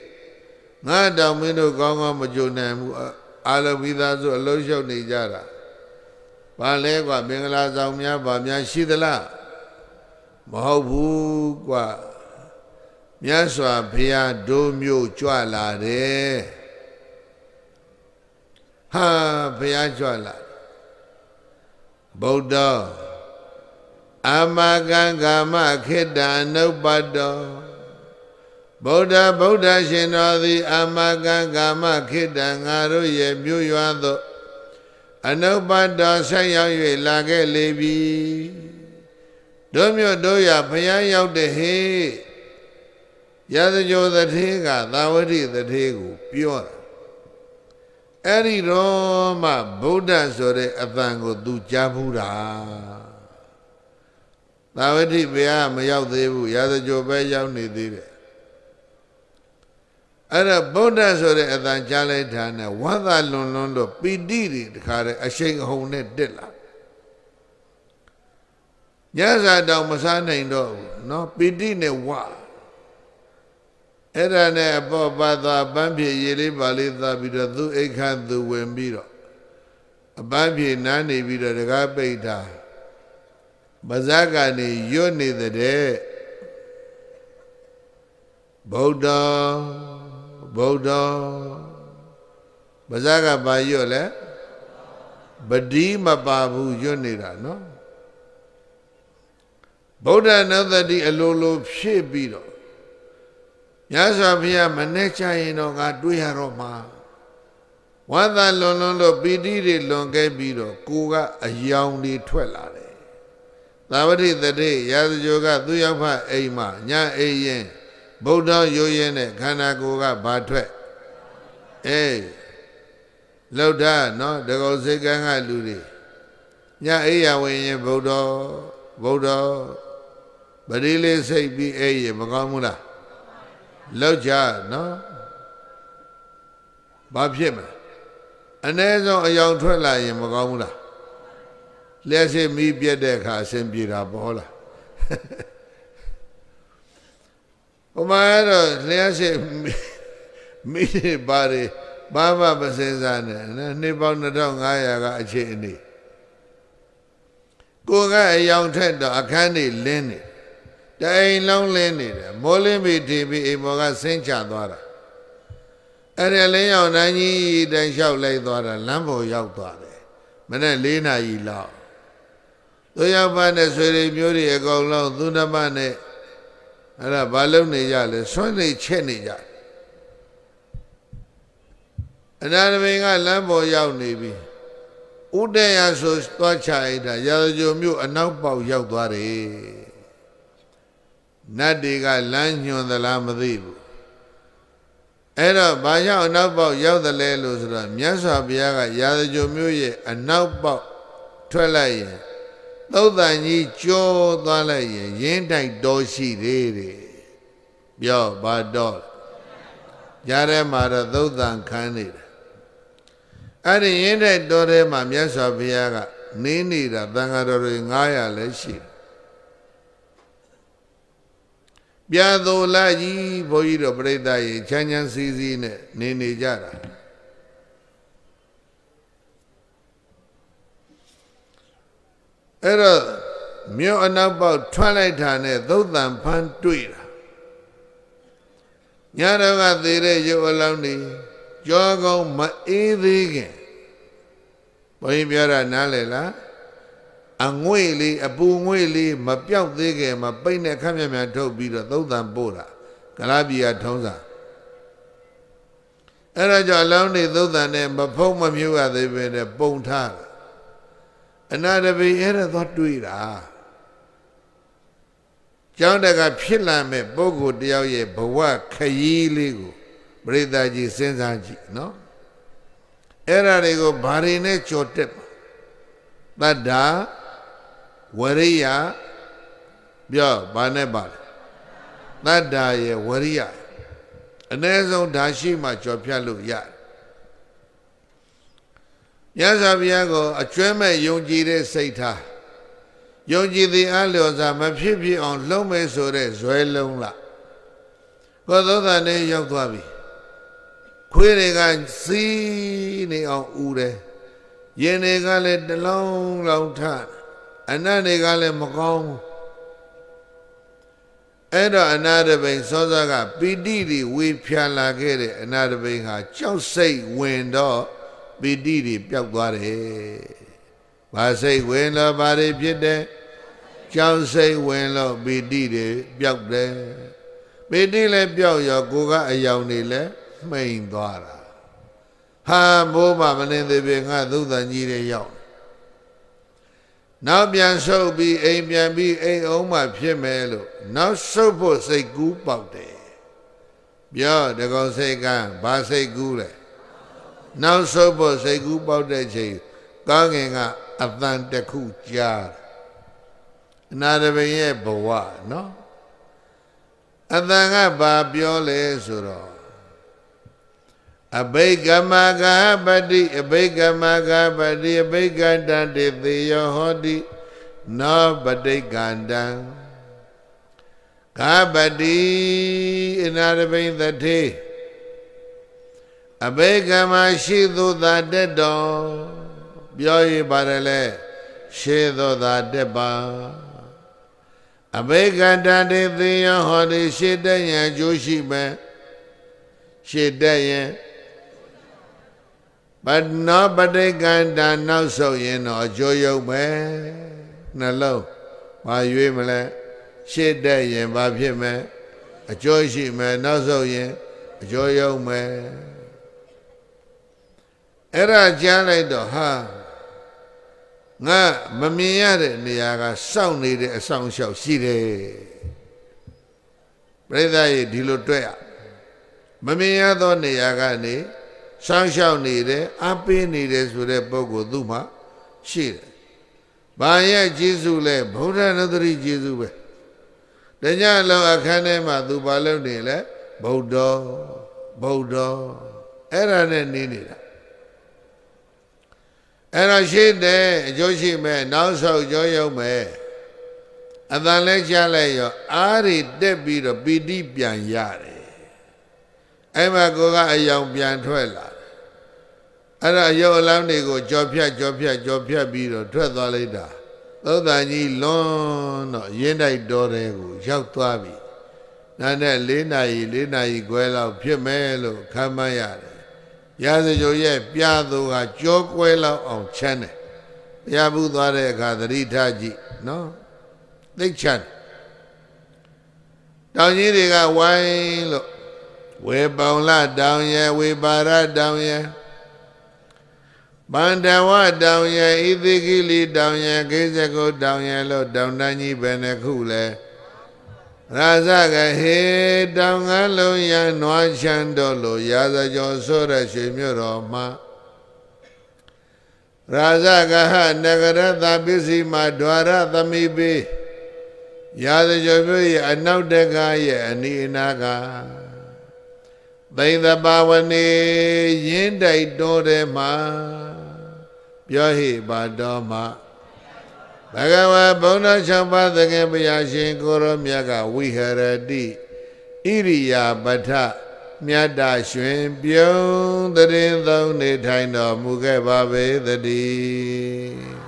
ငါတောင်မင်းတို့ကောင်းကောင်းမကြုံနိုင်ဘူးအာလဝိသားဆိုအလုတ်ရှုံနေကြတာဘာလဲကွာမင်္ဂလာဆောင်များဗာများရှိသလားမဟုတ်ဘူးကွာ မြတ်စွာဘုရားဒိုးမျိုးကြွလာတယ်ဟာဘုရားကြွလာဗုဒ္ဓအာမကံကာမခိတ္တအနုပတ္တောဗုဒ္ဓဗုဒ္ဓရှင်တော်သည်အာမကံကာမခိတ္တငါတို့ရဲ့မြို့ရွာသို့အနုပတ္တောဆက်ရောက်၍လာခဲ့လေပြီတို့မြို့တို့ရဘုရားရောက်တဲ့ဟေ့ ရသကြိုသထေးကသာဝတိသထေးကိုပြောတာအဲ့ဒီတော့မှဗုဒ္ဓဆိုတဲ့အတန်ကိုသူကြားဘူးတာသာဝတိဘုရားမရောက်သေးဘူးရသကြိုပဲရောက်နေသေးတယ်အဲ့ဒါဗုဒ္ဓဆိုတဲ့အတန်ကြားလိုက်တာနဲ့ဝမ်းသာလွန်လွန်းလို့ပီတိတွေတခါတည်းအရှိန်အဟုန်နဲ့တက်လာညစာတောင်မစားနိုင်တော့ဘူးเนาะပီတိနဲ့ဝါ အဲ့ဒါနဲ့အပေါ်ပါသွားပန်းဖြေရေလေးပါလေးသွားပြီးတော့သူ့အိတ်ခမ်းသူဝင်ပြီးတော့အပန်းဖြေနားနေပြီးတော့တကားပိတ်တာပါဇက်ကနေရွတ်နေတဲ့ဗုဒ္ဓဗုဒ္ဓပါဇက်ကဘာရွတ်လဲပတိမပါဘူးရွတ်နေတာနော်ဗုဒ္ဓနုသတိအလိုလိုဖြည့်ပြီးတော့ မြတ်စွာဘုရားမနဲ့ချရင်တော့ငါတွေးရတော့မှာဝါသလွန်လွန်လို့ပီတိတွေလွန်ခဲ့ပြီးတော့ကိုကအယောင်တွေထွက်လာတယ်သာဝတိတတိရာဇဂိုကသူရောက်ဖအိမ်မှာညအိမ်ရင်ဗုဒ္ဓရိုးရင်နဲ့ခန္ဓာကိုယ်ကဘာထွက်အေးလောက်တာနော်တကောစိတ်ကန်းကလူတွေညအိယာဝင်ရင်ဗုဒ္ဓဗုဒ္ဓပရိလေးစိတ်ပြီးအေးရမကောင်းဘူးလား လောက်ကြနော်ဘာဖြစ်မလဲအ ਨੇ ဆုံးအယောင်ထွက်လာရင်မကောင်းဘူးလားလျှက်စစ်မီးပြက်တဲ့အခါအဆင်ပြေတာပေါ်လားဟိုမှာတော့လျှက်စစ်မီးပါတယ်ဘာမှမစင်စားနဲ့နှစ်ပေါင်း2500ကအခြေအနေကိုကအယောင်ထက်တော့အခန်းနေလင်းနေ တိုင်လုံးလင်းနေတယ်မိုးလင်းပြီးထီပြီးအိမ်ပေါ်ကဆင်းချသွားတာအဲ့ဒီလင်းရောက်တိုင်းကြီးတိုင်လျှောက်လိုက်သွားတာလမ်းပေါ်ရောက်သွားတယ်မနေ့၄နာရီလောက်သူရောက်ပါနဲ့ဆွေတွေမျိုးတွေအကုန်လုံးသူဓမ္မနဲ့အဲ့ဒါဘာလုပ်နေကြလဲဆွမ်းနေချက်နေကြအနာရမိန်ကလမ်းပေါ်ရောက်နေပြီဥဒယဆိုသွားချလိုက်တာရာဇဂိုမြို့အနောက်ပေါက်ရောက်သွားတယ် နတ်တွေကလမ်းညွန်သလားမသိဘူးအဲ့တော့ဘာကြောင့်အနောက်ပေါက်ရောက်တယ်လဲလို့ဆိုတော့မြတ်စွာဘုရားကရာဇဂိုမျိုးရဲ့အနောက်ပေါက်ထွက်လိုက်ရင်သုတ်တန်ကြီးကြောသွားလိုက်ရင်ရင်းတိုက်တော်ရှိသေးတယ်ပြောဘာတော့ကြားထဲမှာတော့သုတ်တန်ခန်းနေတယ်အဲ့ဒီရင်းတိုက်တော်ထဲမှာမြတ်စွာဘုရားကနေနေတာသံဃာတော်တွေ900လည်းရှိတယ် ပြာသူလာကြီးဘုန်းကြီးတို့ပြိဿရေချမ်းချမ်းစီစီနဲ့နေနေကြတာအဲ့တော့မြို့အနောက်ပေါက်ထွက်လိုက်တာနဲ့သုတ်တန်ဖန်းတွေ့တာညတော့ကသေးတဲ့ရုပ်အလောင်းတွေကြောကောင်းမအေးသေးခင်ဘုန်းကြီးပြောတာနားလည်လား အငွေ့လေးအပူငွေ့လေးမပြောက်သေးခင်မှာပိတ်နဲ့ခက်မြမြထုတ်ပြီးတော့သုတ်တန်ပို့တာကလားပြည်ကထုံးစားအဲ့ဒါကြောင့်အလောင်းနေသုတ်တန်နဲ့မဖုံးမမြူရသေးပဲနဲ့ပုံထားတာအနာတပိအဲ့ဒါသွားတွေးတာကျောင်းတကဖြစ်လာမဲ့ပုဂ္ဂိုလ်တယောက်ရဲ့ဘဝခရီးလေးကိုပရိသတ်ကြီးစဉ်းစားကြည့်နော်အဲ့ဒါတွေကိုဘာတွေနဲ့ကြော်တက်မှာတတ္တာ ဝရိယပြောဘာနဲ့ပါလဲတတ္တာရဲ့ဝရိယအ ਨੇ ဆုံးဒါရှိမှကြော်ဖြတ်လို့ရတယ်မြတ်စွာဘုရားကိုအကျွမ်းမဲ့ယုံကြည်တဲ့စိတ်ထားယုံကြည်သည်အလျော်စွာမဖြစ်ဖြစ်အောင်လှုံ့မဲ့ဆိုတဲ့ဇွဲလုံးလားကိုသောတာနဲ့ရောက်သွားပြီခွေးတွေကစီးနေအောင်ဥတယ်ရင်တွေကလည်းတလုံးလောင်ထ အနတ်တွေကလည်းမကောင်းဘူးအဲ့တော့အနာတပိန်စောစောကပီတိတွေဝေဖြာလာခဲ့တဲ့အနာတပိန်ဟာကြောက်စိတ်ဝင်တော့ပီတိတွေပျောက်သွားတယ်။ဘာစိတ်ဝင်လို့ဘာတွေဖြစ်တယ်။ကြောက်စိတ်ဝင်လို့ပီတိတွေပျောက်တယ်။ပီတိလည်းပျောက်ရောကိုကအယောင်တွေလည်းမှိန်သွားတာ။ဟာဘိုးမမနေသေးပြီငါသုဒ္ဓန်ကြီးတွေရောက် နောက်ပြန်ဆုပ်ပြီးအိမ်ပြန်ပြီးအိမ်အောင်မှဖြစ်မယ်လို့နောက်ဆုပ်ဖို့စိတ်ကူးပေါက်တယ်ပြောတကောင်စိတ်ကဘာစိတ်ကူးလဲနောက်ဆုပ်ဖို့စိတ်ကူးပေါက်တဲ့ချိန်ကောင်းငင်ကအတန်တစ်ခုကြားအနာတပင်ရဲ့ဘဝနော်အတန်ကဘာပြောလဲဆိုတော့ အဘိကမကပတိအဘိကမကပတိအဘိကတံတေသေယောဟောတိနောပဋိကန္တံကပတိအနာရဘိသထေအဘိကမရှိသူသာတက်တော်ပြောရပါတယ်လေရှေသောသာတက်ပါအဘိကတံတေသေယောဟောတိရှေတက်ရန်အကျိုးရှိမယ်ရှေတက်ရင် ပနောပဋိကန္တာနောက်ဆုတ်ရင်တော့အကျိုးရုပ်ပဲနှလုံးဘာရွေးမလဲရှေ့တက်ရင်ဘာဖြစ်မလဲအကျိုးရှိမယ်နောက်ဆုတ်ရင်အကျိုးရုပ်မယ်အဲ့ဒါကြားလိုက်တော့ဟာငါမမြင်ရတဲ့နေရာကစောင့်နေတဲ့အဆောင်လျှောက်ရှိတယ်ပြိဿရဲ့ဒီလိုတွေ့ရမမြင်ရသောနေရာကနေ စောင့်ရှောက်နေတယ်အပေးနေတယ်ဆိုတဲ့ပုဂ္ဂိုလ်သူ့မှာရှိတယ်။ဘာရဲ့ကျေးဇူးလဲဗုဒ္ဓနုဒတိကျေးဇူးပဲ။တညလုံးအခန်းထဲမှာသူဘာလုပ်နေလဲဗုဒ္ဓဗုဒ္ဓအဲ့ဒါနဲ့နေနေတာ။အဲ့တော့ရှိတယ်အကျိုးရှိမဲ့နောက်ဆောက်ကြောရုံမဲ့အတန်လဲကြားလိုက်ရောအားတွေတက်ပြီးတော့ပီတိပြန်ရတယ်။အဲ့မှာကိုကအယောင်ပြန်ထွက်လာ အဲ့ဒါအယုတ်အလောင်းတွေကိုကြော်ဖြတ်ကြော်ဖြတ်ကြော်ဖြတ်ပြီးတော့ထွက်သွားလိုက်တာသုဒ္ဓန်ကြီးလွန်တော့ရင်းတိုက်တော်တဲ့ကိုရောက်သွားပြီနာနဲ့၄နာရီ၄နာရီခွဲလောက်ဖြစ်မယ်လို့ခမ်းမရတယ်ရာဇကြိုရဲ့ပြသူကကြောကွဲလောက်အောင်ချမ်းတယ်ဘုရားဘူးသွားတဲ့အခါသတိထားကြည့်နော်သိချမ်းတောင်ကြီးတွေကဝိုင်းလို့ဝေပေါင်လာတောင်ရဲ့ဝေပါရတောင်ရဲ့ ပန္တဝတောင်ရဲ့ဣသိကိလီတောင်ရဲ့ကိစ္စကုတောင်ရဲ့လို့တောင်တန်းကြီးပဲနှခုလဲရာဇကဟေတောင်ငန်းလုံးရန်နွားချမ်းတော်လို့ရာဇကျော်ဆိုရရွှေမြို့တော်မှာရာဇကဟနဂရသပစ္စည်းမှာဒွါရသမိပေရာဇကျော်မြို့ရဲ့အနောက်တကရဲ့အနီးအနားကသိမ့်သဘာဝနေရင်းတိုက်တော်ထဲမှာ ပြောဟိပါတော်မှဘဂဝါဘုံတော်၆ပါးသခင်ဘုရားရှင်ကိုရောမြတ်ကဝိဟရတိဣရိယာပထမြတ်တာရှင်ပြုံးတရင်သုံးနေထိုင်တော်မူခဲ့ပါပေသတည်း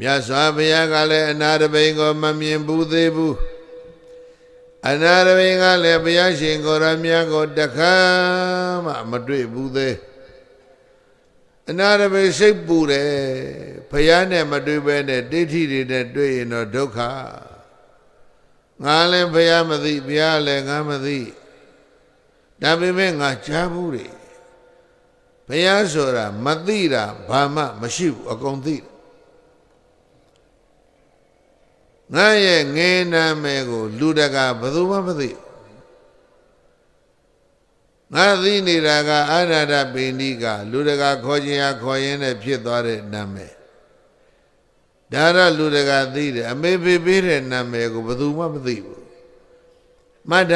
မြတ်စွာဘုရားကလည်းအနာတပိန်ကိုမမြင်ဘူးသေးဘူး အနာတပိန်ကလည်းဘုရားရှင်ကိုရမြတ်ကိုတခါမှမတွေ့ဘူးသေးအနာတပိန်စိတ်ပူတယ်ဘုရားနဲ့မတွေ့ဘဲနဲ့ဒိဋ္ဌိတွေနဲ့တွေ့ရင်တော့ဒုက္ခငါလည်းဘုရားမသိဘုရားလည်းငါမသိဒါပေမဲ့ငါကြားဘူးတယ်ဘုရားဆိုတာမသိတာဘာမှမရှိဘူးအကုန်သိတယ် ငါရဲ့ငေးနာမဲကို လူတကာဘယ်သူမှမသိငါသိနေတာကအာရဒပိဏိကလူတကာခေါ်ခြင်းဟာခေါ်ရင်းနဲ့ဖြစ်သွားတဲ့နာမည်ဒါရလူတကာသိတယ်အမေဖေပေးတဲ့နာမည်ကိုဘယ်သူမှမသိဘူးမတ္ထ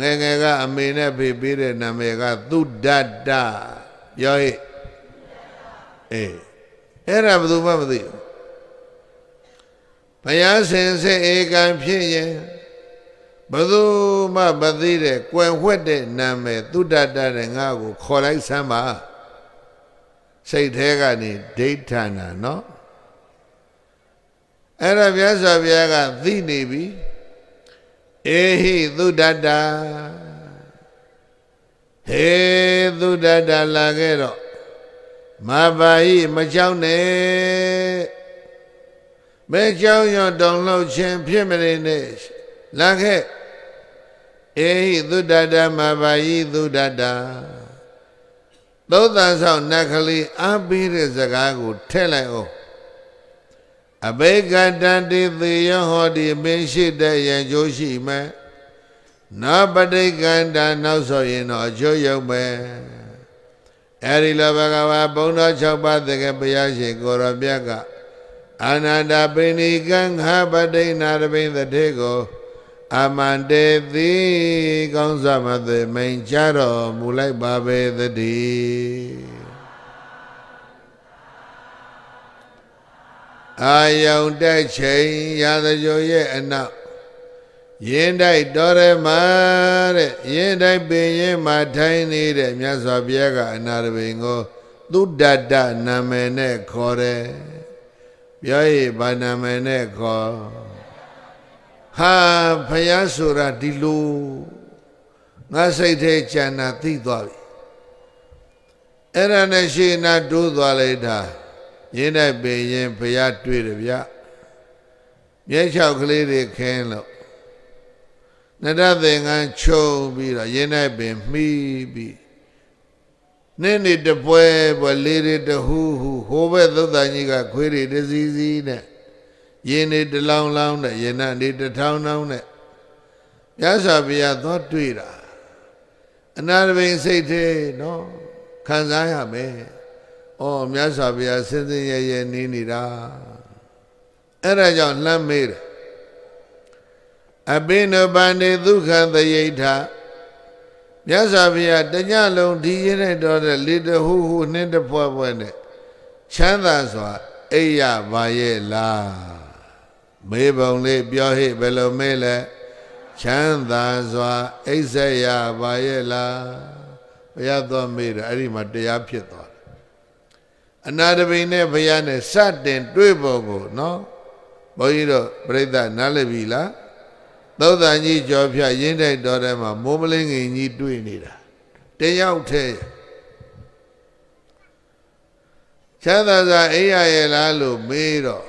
ငယ်ငယ်ကအမေနဲ့ဖေပေးတဲ့နာမည်ကသုဒ္ဒတပြောဟဲ့အေးအဲ့ဒါဘယ်သူမှမသိဘူး ဘုရားရှင်စေဧကံဖြစ်ရင်ဘယ်သူမှမသိတဲ့ကွယ်ဝှက်တဲ့နာမည်သုဒ္ဒတတဲ့ငါ့ကိုခေါ်လိုက်စမ်းပါစိတ်ထဲကနေဒိဋ္ဌာနာနော်အဲ့ဒါမြတ်စွာဘုရားကသိနေပြီအေဟိသုဒ္ဒတဟေသုဒ္ဒတလာခဲ့တော့မဘာဟိမကြောက်နဲ့ မဲကြောင်းရောတောင်လောက်ခြင်းဖြစ်မနေနဲ့လာခဲ့အေဟိသုဒ္ဒတမဘာဟိသုဒ္ဒတသောတန်ဆောင်နတ်ကလေးအားပေးတဲ့စကားကိုထည့်လိုက်အောင်အဘေကတံတိသေယဟောတိမင်းရှိတဲ့ရန်ကျိုးရှိမယ်နာပဋိကန္တနောက်ဆိုရင်တော့အကျိုးရောက်မယ်အဲဒီလိုဘဂဝါဘုံတော်6ပါးတကယ်ဘုရားရှင်ကိုရောမြတ်က အာနန္ဒပိဏိကံခပတိနာရပိသတေကိုအမန္တေတိကောင်းစွာမသိမိန်ကြတော်မူလိုက်ပါပဲသတည်းအာယုံတက်ချိန်ရာဇဂိုရဲ့အနောက်ရင်တိုက်တော်ရမတဲ့ရင်တိုက်ပင်ရင်မှာထိုင်နေတဲ့မြတ်စွာဘုရားကအနာရပင်ကိုသုဒ္ဒတနာမည်နဲ့ခေါ်တယ် ပြောရဘာနာမည်နဲ့ခေါ်ဟာဘုရားဆိုတာဒီလိုငါစိတ်ထဲကြံတာသိသွားပြီအဲ့ဒါနဲ့ရှင်းနာတိုးသွားလိုက်တာရင်းတိုက်ပင်ရင်ဘုရားတွေ့တယ်ဗျမျက်ချောက်ကလေးတွေခင်းလို့နတသင်္ကန်းချုံပြီးတော့ရင်းတိုက်ပင်မှီးပြီး နေ့နေ့တပွဲပွဲလေးတွေတဟူးဟူဟိုဘက်သုတ်တန်ကြီးကခွေးတွေတစည်းစည်းနဲ့ရင်းနေတလောင်းလောင်းနဲ့ရင်းနှံနေတထောင်းထောင်းနဲ့မြတ်စွာဘုရားသွားတွေ့တာအနာတပင်စိတ်သေးနော်ခံစားရမယ်။အော်မြတ်စွာဘုရားစင်စင်ရဲရဲနေနေတာအဲ့ဒါကြောင့်လှမ်းမေးတယ်အပိနပန္နေဒုက္ခသယိဋ္ဌ မြတ်စွာဘုရားတညလုံးဒီရင်းနဲ့တော်တဲ့လေတဟူဟူနှင်းတပွဲပွဲနဲ့ချမ်းသာစွာအိပ်ရပါရဲ့လားမေးပုံလေးပြောဟိဘယ်လိုမေးလဲချမ်းသာစွာအိပ်ဆက်ရပါရဲ့လားဘုရားသွားမေးတယ်အဲ့ဒီမှာတရားဖြစ်သွားတယ်အနာတပိန်နဲ့ဘုရားနဲ့စတင်တွေ့ဖို့ကိုနော်ဘုန်းကြီးတို့ပြိဿနားလည်ပြီလား သောတာကြီးကြော်ဖြတ်ရင်းတိုက်တော်ထဲမှာမိုးမလင်းငင်ကြီးတွေ့နေတာတယောက်တည်းချမ်းသာစွာအိယာရဲ့လားလို့မေးတော့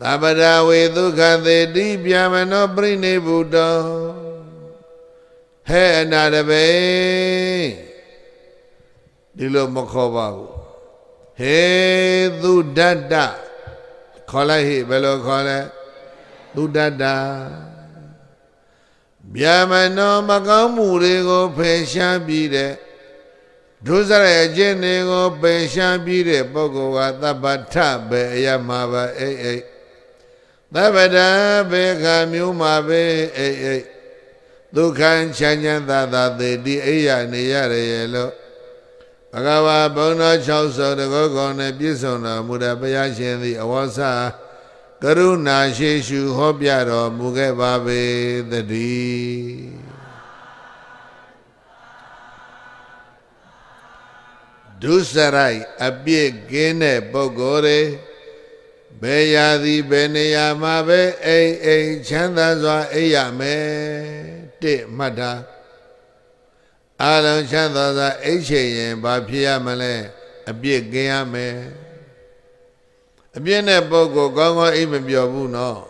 သဗ္ဗရာဝေဒုက္ခသေတိဗျာမနောပြိနေဗုဒ္ဓဟဲ့အနာတပေဒီလိုမခေါ်ပါဘူးဟေသုဒတ္တခေါ်လိုက်ဟိဘယ်လိုခေါ်လဲ သုဒ္ဒတာဗျာမနောမကောင်းမှုတွေကိုဖယ်ရှားပြီးတဲ့ဒုစရရဲ့အကျင့်တွေကိုပယ်ရှားပြီးတဲ့ပုဂ္ဂိုလ်ကသဗ္ဗထပဲအယမပါအိတ်အိတ်သဗ္ဗတဘေခမျိုးမှာပဲအိတ်အိတ်ဒုက္ခချမ်းချမ်းသာသာသေဒီအိယနေရရဲ့လို့ဘဂဝါဘုံတော်60တကောကောနဲ့ပြည့်စုံတော်မူတဲ့ဘုရားရှင်သည်အဝါစာ ကရုဏာရှိရှုဟောပြတော်မူခဲ့ပါပေသတည်းဒုစရိုက်အပြစ်ကင်းတဲ့ပုဂ္ဂိုလ်တွေဘယ်ရာသည်ဘယ်နေရာမှာပဲအိမ်အိမ်ချမ်းသာစွာအိပ်ရမယ်တစ်မှတ်တာအာလုံးချမ်းသာစွာအိပ်ချင်ရင်ဘာဖြစ်ရမလဲအပြစ်ကင်းရမယ် အပြစ်နဲ့ပုဂ္ဂိုလ်ကောင်းကောင်းအိပ်မပြောဘူးနော်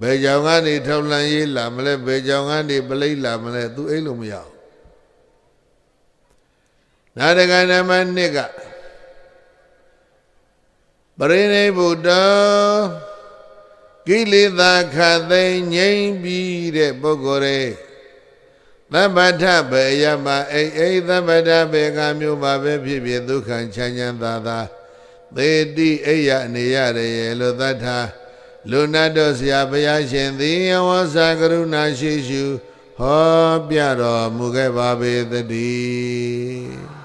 ဘယ်ကြောင်ကနေထောက်လန့်ရေးလာမလဲဘယ်ကြောင်ကနေပလိတ်လာမလဲသူအိပ်လို့မရဘူးနာတကနမနှစ်ကပရိနိဗ္ဗုဒ္ဓကိလေသာခတ်သိမ်းငြိမ်းပြီးတဲ့ပုဂ္ဂိုလ်ရဲ့သဗ္ဗထဘေယမအိအိသဗ္ဗထဘေကမျိုးပါပဲဖြစ်ဖြစ်ဒုက္ခချမ်းချမ်းသာသာ သေတိအိယအနေရတယ်လို့သတ္ထလူနတ်တော်ဆရာဘုရားရှင်သည်ဝါစာကရုဏာရှိရှုဟောပြတော်မူခဲ့ပါပေသတည်း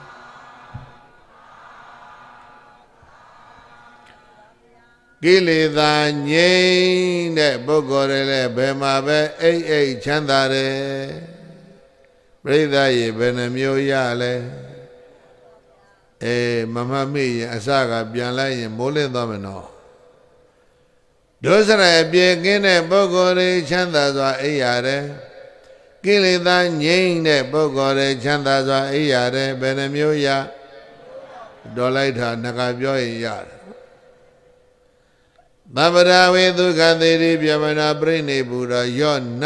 ကိလေသာငြိမ်းတဲ့ပုဂ္ဂိုလ်တွေလည်းဘယ်မှာပဲအိတ်အိတ်ချမ်းသာတယ်ပြိဿရေဘယ်နှမျိုးရလဲ အေးမမမေ့ရင်အစကပြန်လိုက်ရင်မိုးလင်းသွားမယ်နော်ဒုစရအပြေကင်းတဲ့ပုဂ္ဂိုလ်တွေချမ်းသာစွာအိပ်ရတယ်ကိလေသာငြိမ်းတဲ့ပုဂ္ဂိုလ်တွေချမ်းသာစွာအိပ်ရတယ်ဘယ်နှမျိုးရဒေါ်လိုက်တာငါပြောရင်ရတယ်သဗ္ဗရာဝေဒုက္ခသေရိပြမနာပြိနေဘူရောယောန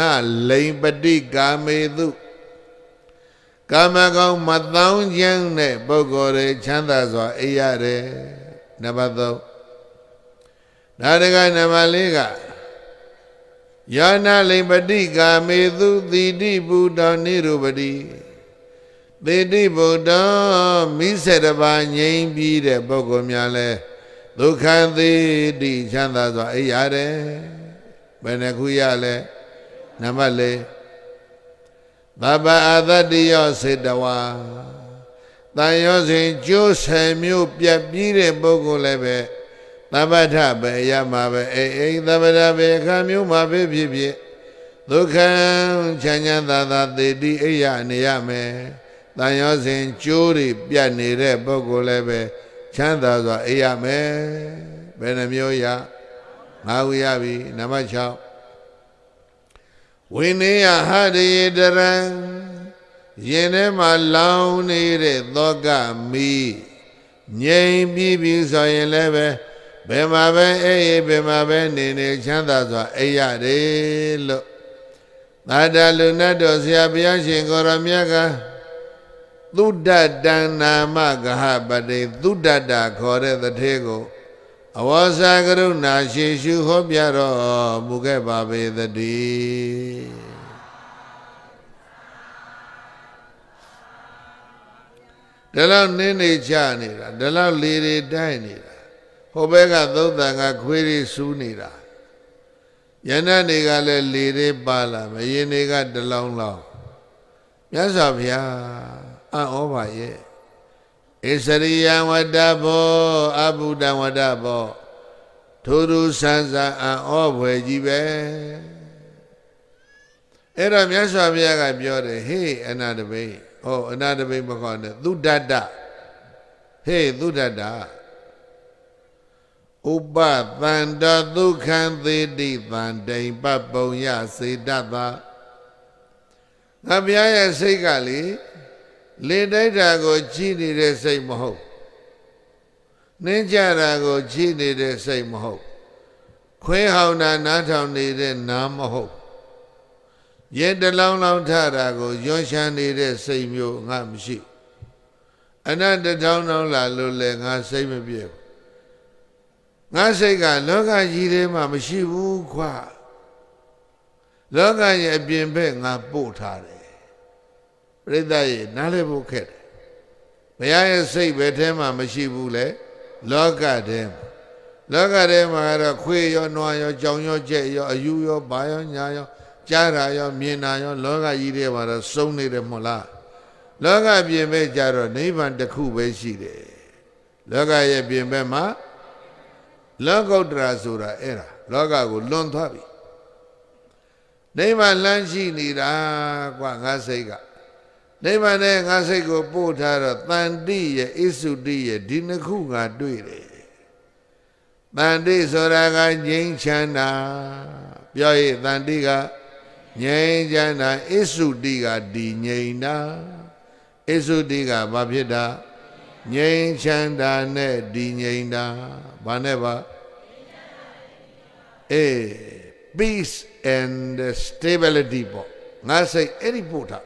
လိန်ပတိကာမေတု ကာမကောင်မတောင်းခြင်းတဲ့ပုဂ္ဂိုလ်တွေချမ်းသာစွာအိပ်ရတယ်နံပါတ်3ဒါတကနံပါတ်4ကယောနလိန်ပတိကာမေတုသီတိဘုဒ္ဓနိရုပတိသေတိဘုဒ္ဓမိစေတပါငြိမ်းပြီးတဲ့ပုဂ္ဂိုလ်များလဲဒုက္ခသေးတိချမ်းသာစွာအိပ်ရတယ်ဘယ်နှခုရလဲနံပါတ်၄ သဗ္ဗအသတ္တိယောစေတဝါတန်ရောစဉ်ကျိုးဆယ်မျိုးပြတ်ပြီးတဲ့ပုဂ္ဂိုလ်လည်းပဲသဗ္ဗထပဲရမှာပဲအိအိသဗ္ဗထပဲအခါမျိုးမှာပဲဖြစ်ဖြစ်ဒုက္ခချမ်းချမ်းသာသာသေတိအိယနေရမယ်တန်ရောစဉ်ကျိုးတွေပြတ်နေတဲ့ပုဂ္ဂိုလ်လည်းပဲချမ်းသာစွာအိပ်ရမယ်ဘယ်နှမျိုးရငါးခုရပြီနံပါတ်6 ဝိနည်းယဟရိတရံရင်ထဲမှာလောင်နေတဲ့သောကမီငြိမ်ပြီးပြီဆိုရင်လည်းပဲဘယ်မှာပဲအေးအေးဘယ်မှာပဲနေနေချမ်းသာစွာအိပ်ရတယ်လို့သာတလူနတ်တော်ဆရာဘုရားရှင်ကိုရမြတ်ကသုဒ္ဓတဏနာမဂဟပတိသုဒ္ဓတာခေါ်တဲ့တထေကို အဝါစာကရုဏာရှိရှုဟောပြတော်မူခဲ့ပါပေသတည်းဒါလောက်နင်းနေချနေတာဒါလောက်လေတွေတိုက်နေတာဟိုဘက်ကသုံးတန်ကခွေးတွေစူးနေတာယန္တတွေကလည်းလေတွေပါလာမရင်တွေကတလောင်းလောင်းမြတ်စွာဘုရားအံ့ဩပါရဲ့ ဣစရိယဝတ္တဘောအဘုဒ္ဓဝတ္တဘောထိုသူဆန်းဆန်းအံ့ဩဖွယ်ကြီးပဲအဲ့တော့မြတ်စွာဘုရားကပြောတယ်ဟေးအနာတပိဟောအနာတပိမခေါ်နဲ့သုဒ္ဓတဟေးသုဒ္ဓတဥပသန္တဒုက္ခံသေတိသန္တိပပုံယစေတ္တသာငါဘုရားရဲ့စိတ်ကလေ လေတိုက်တာကိုကြည်နေတဲ့စိတ်မဟုတ်နှင်းကြတာကိုကြည်နေတဲ့စိတ်မဟုတ်ခွဲဟောင်းတာနားထောင်နေတဲ့နားမဟုတ်ရဲတလောင်းလောင်းထတာကိုရွှန်ရှမ်းနေတဲ့စိတ်မျိုးငါမရှိအနတ္တထောင်းထောင်းလာလို့လဲငါစိတ်မပြေဘူးငါစိတ်ကလောကကြီးထဲမှာမရှိဘူးခွာလောကရဲ့အပြင်ဘက်ငါပို့ထားတယ် ပြိဿရေနားလည်ဖို့ခက်တယ်ဘုရားရဲ့စိတ်ပဲထဲမှာမရှိဘူးလေလောကထဲမှာလောကထဲမှာတော့ခွေရောနွားရောကြောင်ရောကြက်ရောအယူရောဘာရောညာရောကြားတာရောမြင်တာရောလောကကြီးထဲမှာတော့စုံနေတယ်မဟုတ်လားလောကပြင်ဘက်ကြတော့နိဗ္ဗာန်တစ်ခုပဲရှိတယ်လောကရဲ့ပြင်ဘက်မှာလောကုတ္တရာဆိုတာအဲ့ဒါလောကကိုလွန်သွားပြီနိဗ္ဗာန်လမ်းရှိနေတာကွာငါစိတ်က နိဗ္ဗာန်နဲ့ငါစိတ်ကိုပို့ထားတော့တန်တိရဲ့ဣစုတိရဲ့ဒီနှစ်ခုငါတွေ့တယ်တန်တိဆိုတာကငြိမ်းချမ်းတာပြောရတန်တိကငြိမ်းချမ်းတာအစ္စုတိကဒီငြိမ်တာအစ္စုတိကဘာဖြစ်တာငြိမ်းချမ်းတာနဲ့ဒီငြိမ်တာဘာနဲ့ပါအေး peace and stability ပေါ့ငါစိတ်အဲ့ဒီပို့တာ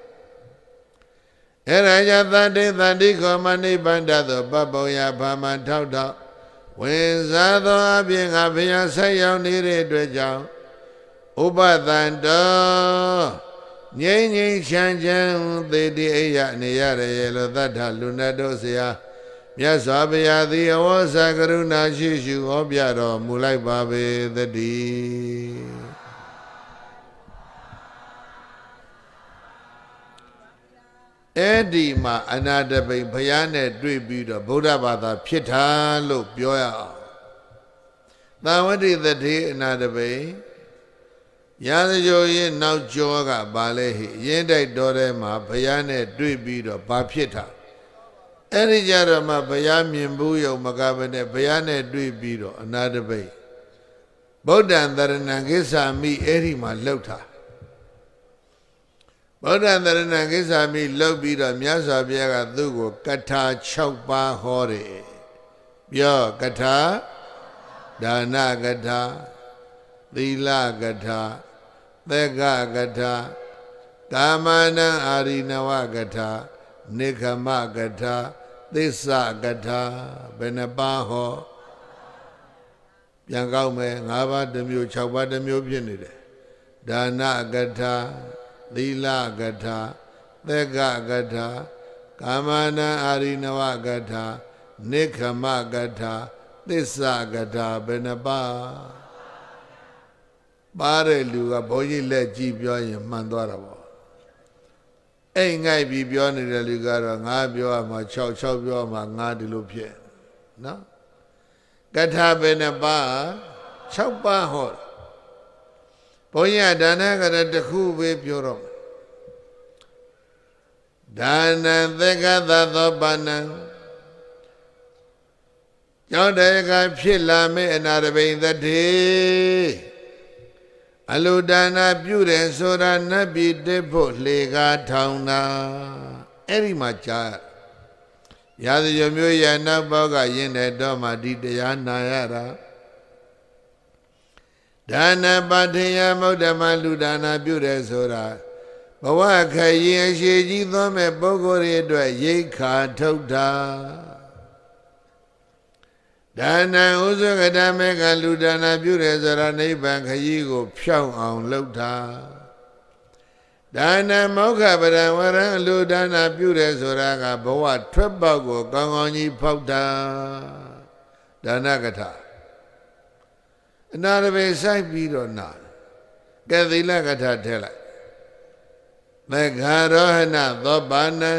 အဲ့ဒါကြောင့်သတ္တိသတ္တိခောမနိဗ္ဗာန်တသောပပောယဘာမထောက်ထောက်ဝင်စားသောအပြင်ငါဘုရားဆက်ရောက်နေတဲ့အတွက်ကြောင့်ဥပဒန္တောငြိမ့်ငြိမ့်ချမ်းချမ်းသေတိအိယနေရရဲ့လို့သတ္ထလူနတ်တို့ဆရာမြတ်စွာဘုရားသည်အဝေါစာကရုဏာရှိရှုဟောပြတော်မူလိုက်ပါပေသတည်း အဲ့ဒီမှာအနာတပိန်ဘုရားနဲ့တွေ့ပြီးတော့ဗုဒ္ဓဘာသာဖြစ်တာလို့ပြောရအောင်။သာဝတိတတိအနာတပိန်ရာဇဂိုရဲ့နောက်ကျောကဘာလဲဟိရင်းတိုက်တော်ထဲမှာဘုရားနဲ့တွေ့ပြီးတော့ဘာဖြစ်တာအဲ့ဒီကြတော့မှဘုရားမြင်ဘူးယုံမကဘဲနဲ့ဘုရားနဲ့တွေ့ပြီးတော့အနာတပိတ်ဗုဒ္ဓံတရဏံကိစ္ဆာမိအဲ့ဒီမှာလှုပ်တာ ဗုဒ္ဓံတရဏံကိစ္ဆာမိလှုပ်ပြီးတော့မြတ်စွာဘုရားကသူ့ကိုကထာ6ပါးဟောတယ်ပြောကထာဒါနကထာသီလကထာသက်ကကထာကာမနံအာရိနဝကထာနိခမကထာသစ္စာကထာဘယ်နှပါးဟောပြန်ကောက်မယ်၅ပါးတစ်မျိုး၆ပါးတစ်မျိုးဖြစ်နေတယ်ဒါနကထာ သီလကထာသက်ကကထာကာမနံအာရိနဝကထာနိခမကထာသစ္စာကထာဘယ်နှပါးပါတဲ့လူကဘုန်းကြီးလက်ကြည့်ပြောရင်မှန်သွားတာပေါ့အိမ်ငိုက်ပြီးပြောနေတဲ့လူကတော့ငါပြောရမှာ6 6ပြောမှာငါဒီလိုဖြစ်နော်ကထာပဲနဲ့ပါ6ပါဟော ဘုန်းကြီးကဒါနကရတခုပဲပြောတော့ဒါနံသက္ကသသောပါဏံကျောင်းတေကဖြစ်လာမယ့်အနာတပိန်သတိအလုဒါနာပြုတယ်ဆိုတာနတ်ပြည်တက်ဖို့လှေကားထောင်တာအဲ့ဒီမှာကြားရာဇဂမျိုးရနောက်ဘောက်ကယင်းတဲ့တော့မှဒီတရားနာရတာ ဒါနပါထေယမௌဒ္ဓမလူဒါနာပြုတယ်ဆိုတာဘဝခရင်အရှိကြီးသောမဲ့ပုဂ္ဂိုလ်တွေအတွက်ရိတ်ခါထုတ်တာဒါနံဥဇဂတမေကလူဒါနာပြုတယ်ဆိုတာနိဗ္ဗာန်ခရီးကို ဖြောင်းအောင်လုပ်တာဒါနမောက္ခပရံဝရံလူဒါနာပြုတယ်ဆိုတာကဘဝထွက်ပေါက်ကိုကောင်းကောင်းကြီးဖောက်တာဒါနကထ အနာရပေဆိုင်ပြီးတော့နာကဲသီလကထထဲလိုက်သက္ခာရောဟဏသောပါဏံ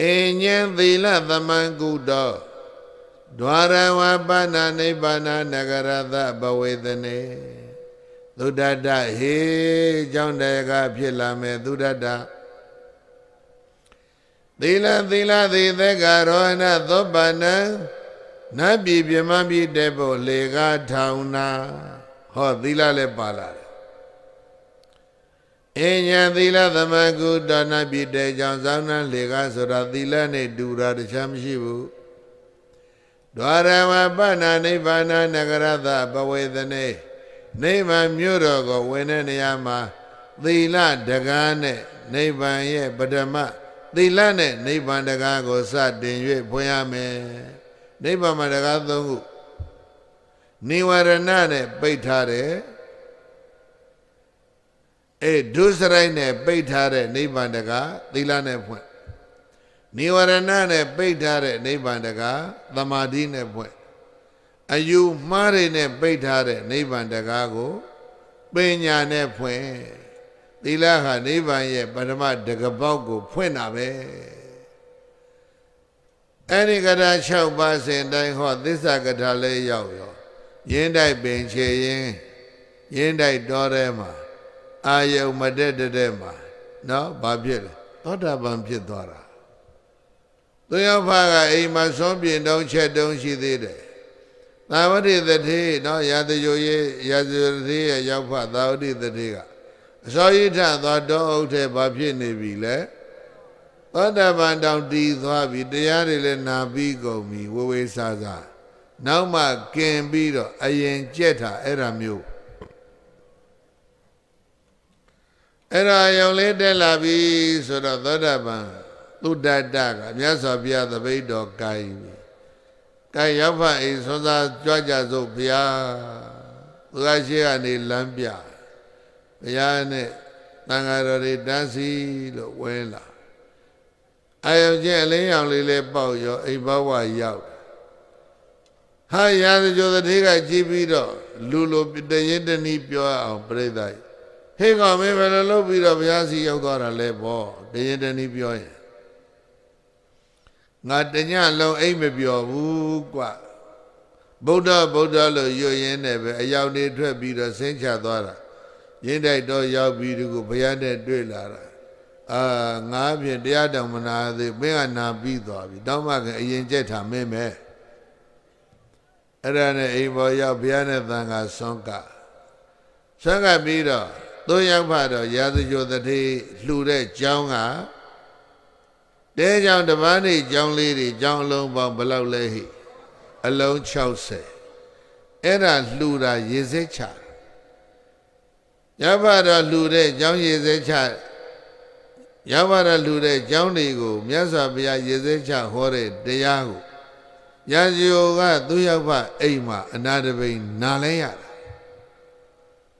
အညံသီလသမံကုတောဒွါရဝပါဏနိဗ္ဗာနနဂရသဘဝေသနေသုဒ္ဓတဟေကြောင့်တကဖြစ်လာမယ်သုဒ္ဓတ သီလသီလသေသက္ကရောဟဏသောပါဏံနတ်ပြည်ပြမပြည်တဲ့ဖို့လေကားထောင်နာဟောသီလလည်းပါလာတယ်အညာသီလသမကုဒါနပိတေကြောင့်ဇောင်းနှံလေကားဆိုတာသီလနဲ့တူတာတခြားမရှိဘူးဒွါရဝပဏနိဗ္ဗာန်နဂရသဘဝေသနေနိဗ္ဗာန်မြို့တော်ကိုဝင်တဲ့နေရာမှာသီလတကားနဲ့နိဗ္ဗာန်ရဲ့ပထမ သီလနဲ့နိဗ္ဗာန်တကားကိုစတင်၍ဖွင့်ရမယ်နိဗ္ဗာန်မှာတကားသုံးခုနိဝရဏနဲ့ပိတ်ထားတယ်အဲဒုစရိုက်နဲ့ပိတ်ထားတဲ့နိဗ္ဗာန်တကားသီလနဲ့ဖွင့်နိဝရဏနဲ့ပိတ်ထားတဲ့နိဗ္ဗာန်တကားသမာဓိနဲ့ဖွင့်အယူမှားတွေနဲ့ပိတ်ထားတဲ့နိဗ္ဗာန်တကားကိုပညာနဲ့ဖွင့် သီလဟာနိဗ္ဗာန်ရဲ့ပထမတကပေါက်ကိုဖွင့်တာပဲအဲ့ဒီကထာ6ပါးစဉ်တိုင်းဟောသစ္စာကထာလေးရောက်ရောရင်းတိုက်ပင်ချေရင်ရင်းတိုက်တော်ထဲမှာအာယုံမတက်တဲ့မှာနော်ဘာဖြစ်လဲသောတာပန်ဖြစ်သွားတာသူယောက်ဖကအိမ်မှာဆုံးပြင်းတုံးချက်တုံးရှိသေးတယ်သာဝတိတတိနော်ရာဇယိုရေရာဇယိုတတိရဲ့ရောက်ဖသာဝတိတတိက အစောရိထသွားတောအုပ်ထဲဘာဖြစ်နေပြီလဲသောတပန်တောင်တီးသွားပြီတရားတွေလည်းနာပြီးကုန်ပြီဝဝေးစားစားနောက်မှกินပြီးတော့အရင်ကြက်တာအဲ့ဒါမျိုးအဲ့ဒါရောင်လေးတက်လာပြီဆိုတော့သောတပန်သုဒ္ဓတကမြတ်စွာဘုရားသပိတ်တော်ကိုင်ပြီကိုင်ရောက်ဖအိဆွမ်းစားကြွကြစို့ဘုရားသူကရှိကနေလမ်းပြ ဘုရားနဲ့တန်ဃာတော်တွေတန်းစီလို့ဝဲလာအာယုံချင်းအလင်းရောင်လေးလေးပေါက်ရောအိမ်ဘဝရောက်ဟာရာဇဂိုတတိကကြည့်ပြီးတော့လူလိုတရင်တနည်းပြောအောင်ပြိဿဟေးကောင်မင်းဘယ်လိုလုပ်ပြီးတော့ဘုရားစီရောက်သွားတာလဲပေါ့တရင်တနည်းပြောရင်ငါတညလုံးအိမ်မပြောဘူးကွဗုဒ္ဓဗုဒ္ဓလို့ရွရင်းနဲ့ပဲအယောင်တွေထွက်ပြီးတော့ဆင်းချသွားတာ ရင်းတိုက်တော့ရောက်ပြီးဒီကိုဘုရားနဲ့တွေ့လာတာအာငါဖြင့်တရားတော်မနာသေးမင်းကနာပြီးသွားပြီတောင်းမှကအရင်ကြက်ထားမင်းမဲ့အဲ့ဒါနဲ့အိမ်ပေါ်ရောက်ဘုရားနဲ့သံဃာဆွမ်းကဆွမ်းကပြီးတော့သိုးရောက်ဖတော့ရာဇဂိုတတိလှူတဲ့ကျောင်းကတဲကြောင်တပန်းနေကျောင်းလေးတွေကျောင်းအလုံးပေါင်းဘယ်လောက်လဲဟိအလုံး60အဲ့ဒါလှူတာရေစက်ချ ရဖတော့လှူတဲ့ကျောင်းရေစက်ချရဖတော့လှူတဲ့ကျောင်းတွေကိုမြတ်စွာဘုရားရေစက်ချဟောတဲ့တရားကိုရာဇယောကသူရောက်ဖအိမ်မှာအနာတပိန်နာလဲရတာ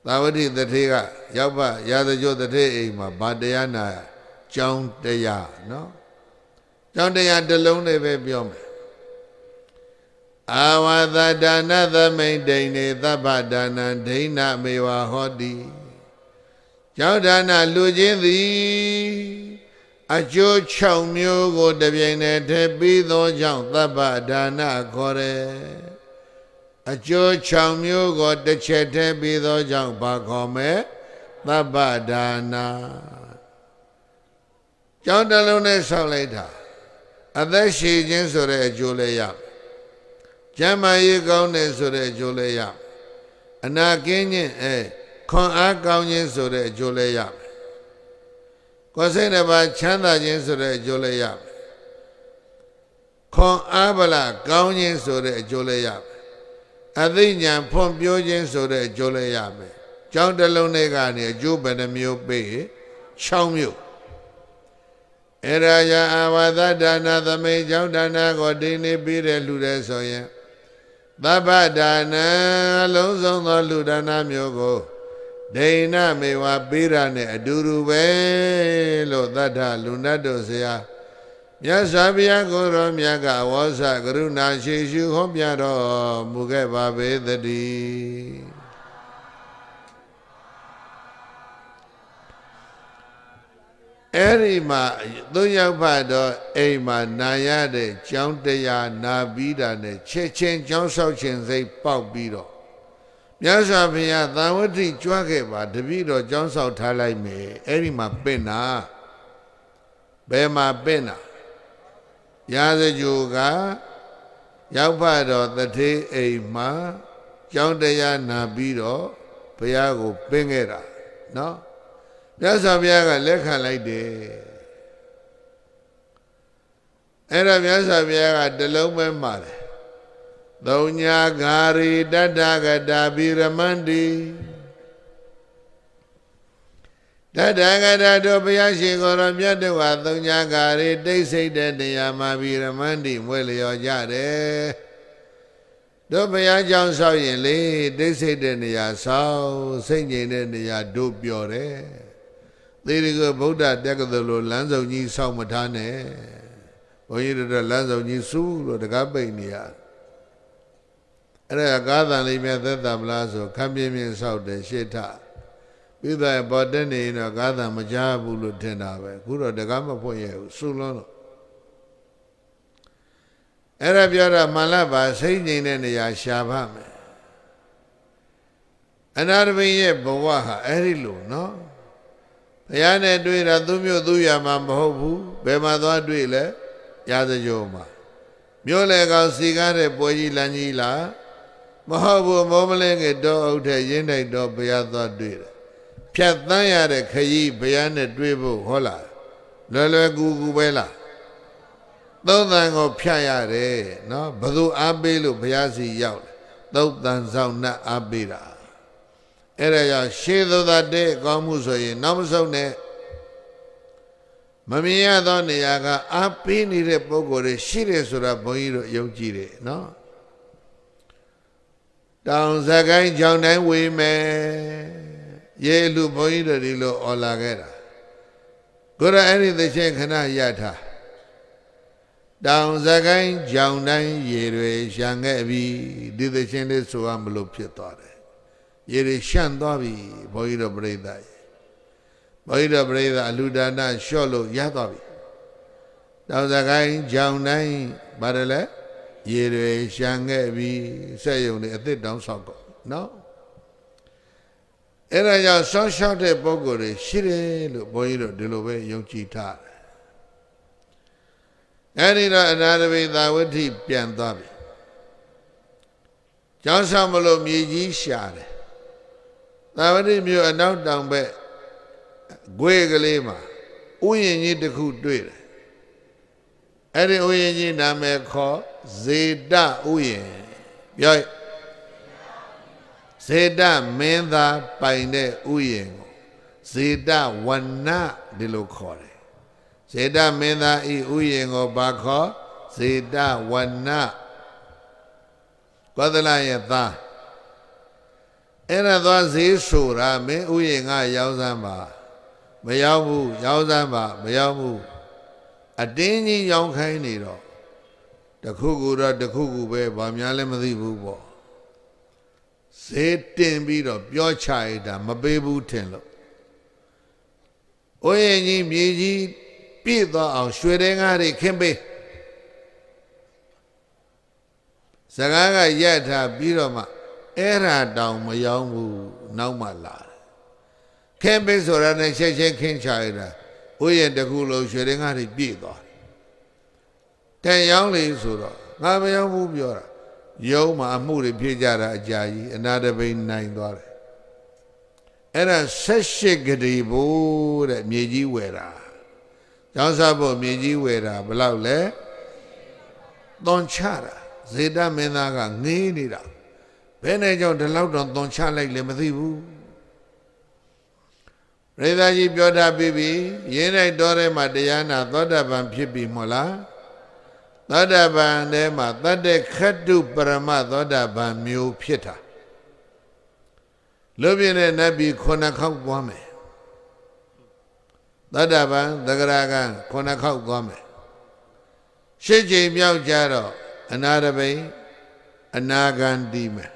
သာဝတိတထေကရောက်ဖရာဇယောတထေအိမ်မှာဗာတရားနာကျောင်းတရားနော်ကျောင်းတရားတစ်လုံးလေးပဲပြောမယ်အာဝသဒါနသမိန်ဒိနေသဗ္ဗဒါနံဒိဏမေဝဟောတိ ကျောင်းဒါနလူချင်းသည်အကျိုး6မျိုးကိုတပြိုင်တည်းထည့်ပြီးသောကြောင့်သဗ္ဗဒါနခေါ်တယ်အကျိုး6မျိုးကိုတစ်ချက်ထည့်ပြီးသောကြောင့်ဘာခေါ်မဲသဗ္ဗဒါနကျောင်းတစ်လုံးနဲ့ဆောက်လိုက်တာအသက်ရှည်ခြင်းဆိုတဲ့အကျိုးလည်းရကျမ်းမာရေးကောင်းတယ်ဆိုတဲ့အကျိုးလည်းရအနာကင်းခြင်းအဲ ခွန်အားကောင်းခြင်းဆိုတဲ့အကျိုးလည်းရကိုယ်စိတ်တစ်ပါးချမ်းသာခြင်းဆိုတဲ့အကျိုးလည်းရခွန်အားဗလာကောင်းခြင်းဆိုတဲ့အကျိုးလည်းရအသိဉာဏ်ဖွံ့ဖြိုးခြင်းဆိုတဲ့အကျိုးလည်းရမယ်ကျောင်းတစ်လုံးတွေကနေအကျိုးဘယ်နှမျိုးပေး6မျိုးအရာယအာဝသဒါနသမိန်ကြောင့်ဒါနကိုဒိနေပြီးတဲ့လူတဲ့ဆိုရင်သဗ္ဗဒါနအလုံးစုံသောလူဒါနမျိုးကို ဒိဏမေဝပေးရနဲ့အတူတူပဲလို့သတ္ထလူနတ်တို့ဆရာမြတ်စွာဘုရားကိုယ်တော်မြတ်ကဝေါဇကရုဏာရှိရှုဟောပြတော်မူခဲ့ပါပေသတည်းအဲ့ဒီမှာသုံးယောက်ဖတ်တော့အိမ်မှာနာရတဲ့ကြောင်းတရားနာပြီးတာနဲ့ချက်ချင်းကြောင်းဆောက်ခြင်းစိတ်ပေါက်ပြီးတော့ မြတ်စွာဘုရားသာဝတိကြွားခဲ့ပါတပည့်တော်ကြောင်းဆောက်ထားလိုက်မယ်အဲ့ဒီမှာပင့်တာဘယ်မှာပင့်တာရာဇကြိုကရောက်ဖတ်တော့တထေးအိမ်မှာကြောင်းတရားနာပြီးတော့ဘုရားကိုပင့်ခဲ့တာနော်မြတ်စွာဘုရားကလက်ခံလိုက်တယ်အဲ့ဒါမြတ်စွာဘုရားကတလုံးပဲမှာတယ် သုံးညာဂါရီတတ္တကတာဗိရမန္တိတတ္တကတာတို့ဘုရားရှင်ကိုယ်တော်မြတ်တို့ဟာသုံးညာဂါရီတိတ်ဆိတ်တဲ့နေရာမှာဗိရမန္တိမွဲလျော်ကြတယ်တို့ဘုရားကြောင့်ဆောက်ရင်လေတိတ်ဆိတ်တဲ့နေရာဆောက်စိတ်ငြိမ်တဲ့နေရာတို့ပြောတယ်သေရကဗုဒ္ဓတက္ကသိုလ်လိုလမ်းစုံကြီးဆောက်မထားနဲ့ဘုန်းကြီးတို့လမ်းစုံကြီးစူးလို့တကားပိတ်နေရ အဲ့ဒါကားတန်လေးမြတ်သက်တာမလားဆိုခမ်းပြင်းပြင်းဆောက်တယ်ရှေ့ထပြီးတော့ပေါ်တက်နေရင်တော့ကားတန်မကြားဘူးလို့ထင်တာပဲအခုတော့တကားမဖွင့်ရဘူးစူးလုံးလို့အဲ့ဒါပြောတော့မှန်လားပါစိတ်ငြိမ်တဲ့နေရာရှာပါမယ်အနာတပင်ရဲ့ဘဝဟာအဲ့ဒီလိုနော်ဘုရားနဲ့တွေ့တာသူမျိုးသူရမှာမဟုတ်ဘူးဘယ်မှာသွားတွေ့လဲရာဇကြိုမှာမြို့လေကောင်စီကားတဲ့ပွဲကြီးလမ်းကြီးလား မဟုတ်ဘူးမောမလင်းကတော့အုပ်တဲ့ရင်းတိုက်တော့ဘုရားသွားတွေ့တယ်ဖြတ်တန်းရတဲ့ခရီးဘုရားနဲ့တွေ့ဖို့ဟောလားလွယ်လွယ်ကူကူပဲလားသုံးတန်ကိုဖြတ်ရတယ်နော်ဘသူအားပေးလို့ဘုရားစီရောက်တယ်သုံးတန်ဆောင်နှတ်အားပေးတာအဲ့ဒါကြောင့်ရှေးသောတာတဲ့ကောင်းမှုဆိုရင် နောက်မဆုံးနဲ့မမြင်ရသောနေရာကအားပေးနေတဲ့ပုံကိုယ်တွေရှိတယ်ဆိုတာဘုန်းကြီးတို့ယုံကြည်တယ်နော် တောင်စကိုင်းကြောင်တိုင်းဝေးမယ်ရေလူဘုန်းကြီးတို့ဒီလိုអော်လာခဲ့တာကိုရအဲ့ဒီသချင်းခဏရထားတောင်စကိုင်းကြောင်တိုင်းရေတွေရှံခဲ့ပြီဒီသချင်းလေးဆိုရမလို့ဖြစ်သွားတယ်ရေတွေရှန့်သွားပြီဘုန်းကြီးတို့ပြိဿရေဘုန်းကြီးတို့ပြိဿအလူဒါနလျှော့လို့ရသွားပြီတောင်စကိုင်းကြောင်တိုင်းပါတယ်လေ ရေတွေရှံခဲ့ပြီစက်ယုံတွေအသစ်တောင်းဆောက်တော့နော်အဲ့ဒါကြောင့်ဆောင်းလျှောက်တဲ့ပုံကိုယ်တွေရှိတယ်လို့ဘုန်းကြီးတို့ဒီလိုပဲယုံကြည်ထားတယ်အဲ့ဒီတော့အနာတပိသာဝဋ္ထိပြန်သွားပြီကျောင်းဆောင်မလို့မြေကြီးရှာတယ်သာဝတိမြို့အနောက်တောင်ဘက်ဂွေကလေးမှာဥယျာဉ်ကြီးတစ်ခုတွေ့တယ် အဲ့ဒီဥယျာဉ်ကြီးနာမည်ခေါ်ဇေတဥယျာဉ်ပြောဇေတမင်းသားပိုင်တဲ့ဥယျာဉ်ကိုဇေတဝနဒီလိုခေါ်တယ်ဇေတမင်းသားဤဥယျာဉ်ကိုဘာခေါ်ဇေတဝနကောသလရဲ့သားအဲ့ဒါသွားဈေးဆိုတာမင်းဥယျာဉ်ကရောက်စမ်းပါမရောက်ဘူးရောက်စမ်းပါမရောက်ဘူး အတင်းကြီးရောက်ခိုင်းနေတော့တခုခုတော့တခုခုပဲဗာများလည်းမသိဘူးပေါ့ဈေးတင်ပြီးတော့ပြောချရတာမပေးဘူးထင်လို့ဥယျာဉ်ကြီးမြေကြီးပြည့်သွားအောင်ရွှေတဲငါးတွေခင်းပေးစကားကရက်ထားပြီးတော့မှအဲ့ရာတောင်မရောက်ဘူးနောက်မှလာတယ်ခင်းပေးဆိုတာနဲ့ချက်ချင်းခင်းချရတာ ဥယျာဉ်တစ်ခုလုံးရွှေရင်ကားတွေပြည့်သွားတယ်တန်ရောက်လေဆိုတော့ငါမရောက်ဘူးပြောတာရုံးမှာအမှုတွေဖြစ်ကြတာအကြာကြီးအနာတပိန်နိုင်သွားတယ်အဲ့ဒါဆက်ရှိကတိဘိုးတဲ့မြေကြီးဝယ်တာကျောင်းစားဖို့မြေကြီးဝယ်တာဘယ်လောက်လဲသွန်ချတာဇေတမင်းသားကငေးနေတာဘယ်နဲ့ကြောင့်ဒီလောက်တော့သွန်ချလိုက်လဲမသိဘူး ရေသာကြီးပြောထားပြီးပြီရင်းလိုက်တော်ထဲမှာတရားနာသောတာပန်ဖြစ်ပြီမို့လားသောတာပန်ထဲမှာတတ္တခတ္တုပရမသောတာပန်မျိုးဖြစ်တာလူပြင်းတဲ့နတ်ပြည်ခုနှစ်ခေါက်သွားမယ်သောတာပန်သဂရကံခုနှစ်ခေါက်သွားမယ်ရှစ်ချိန်မြောက်ကြတော့အနာရပိအနာဂံတီးမယ်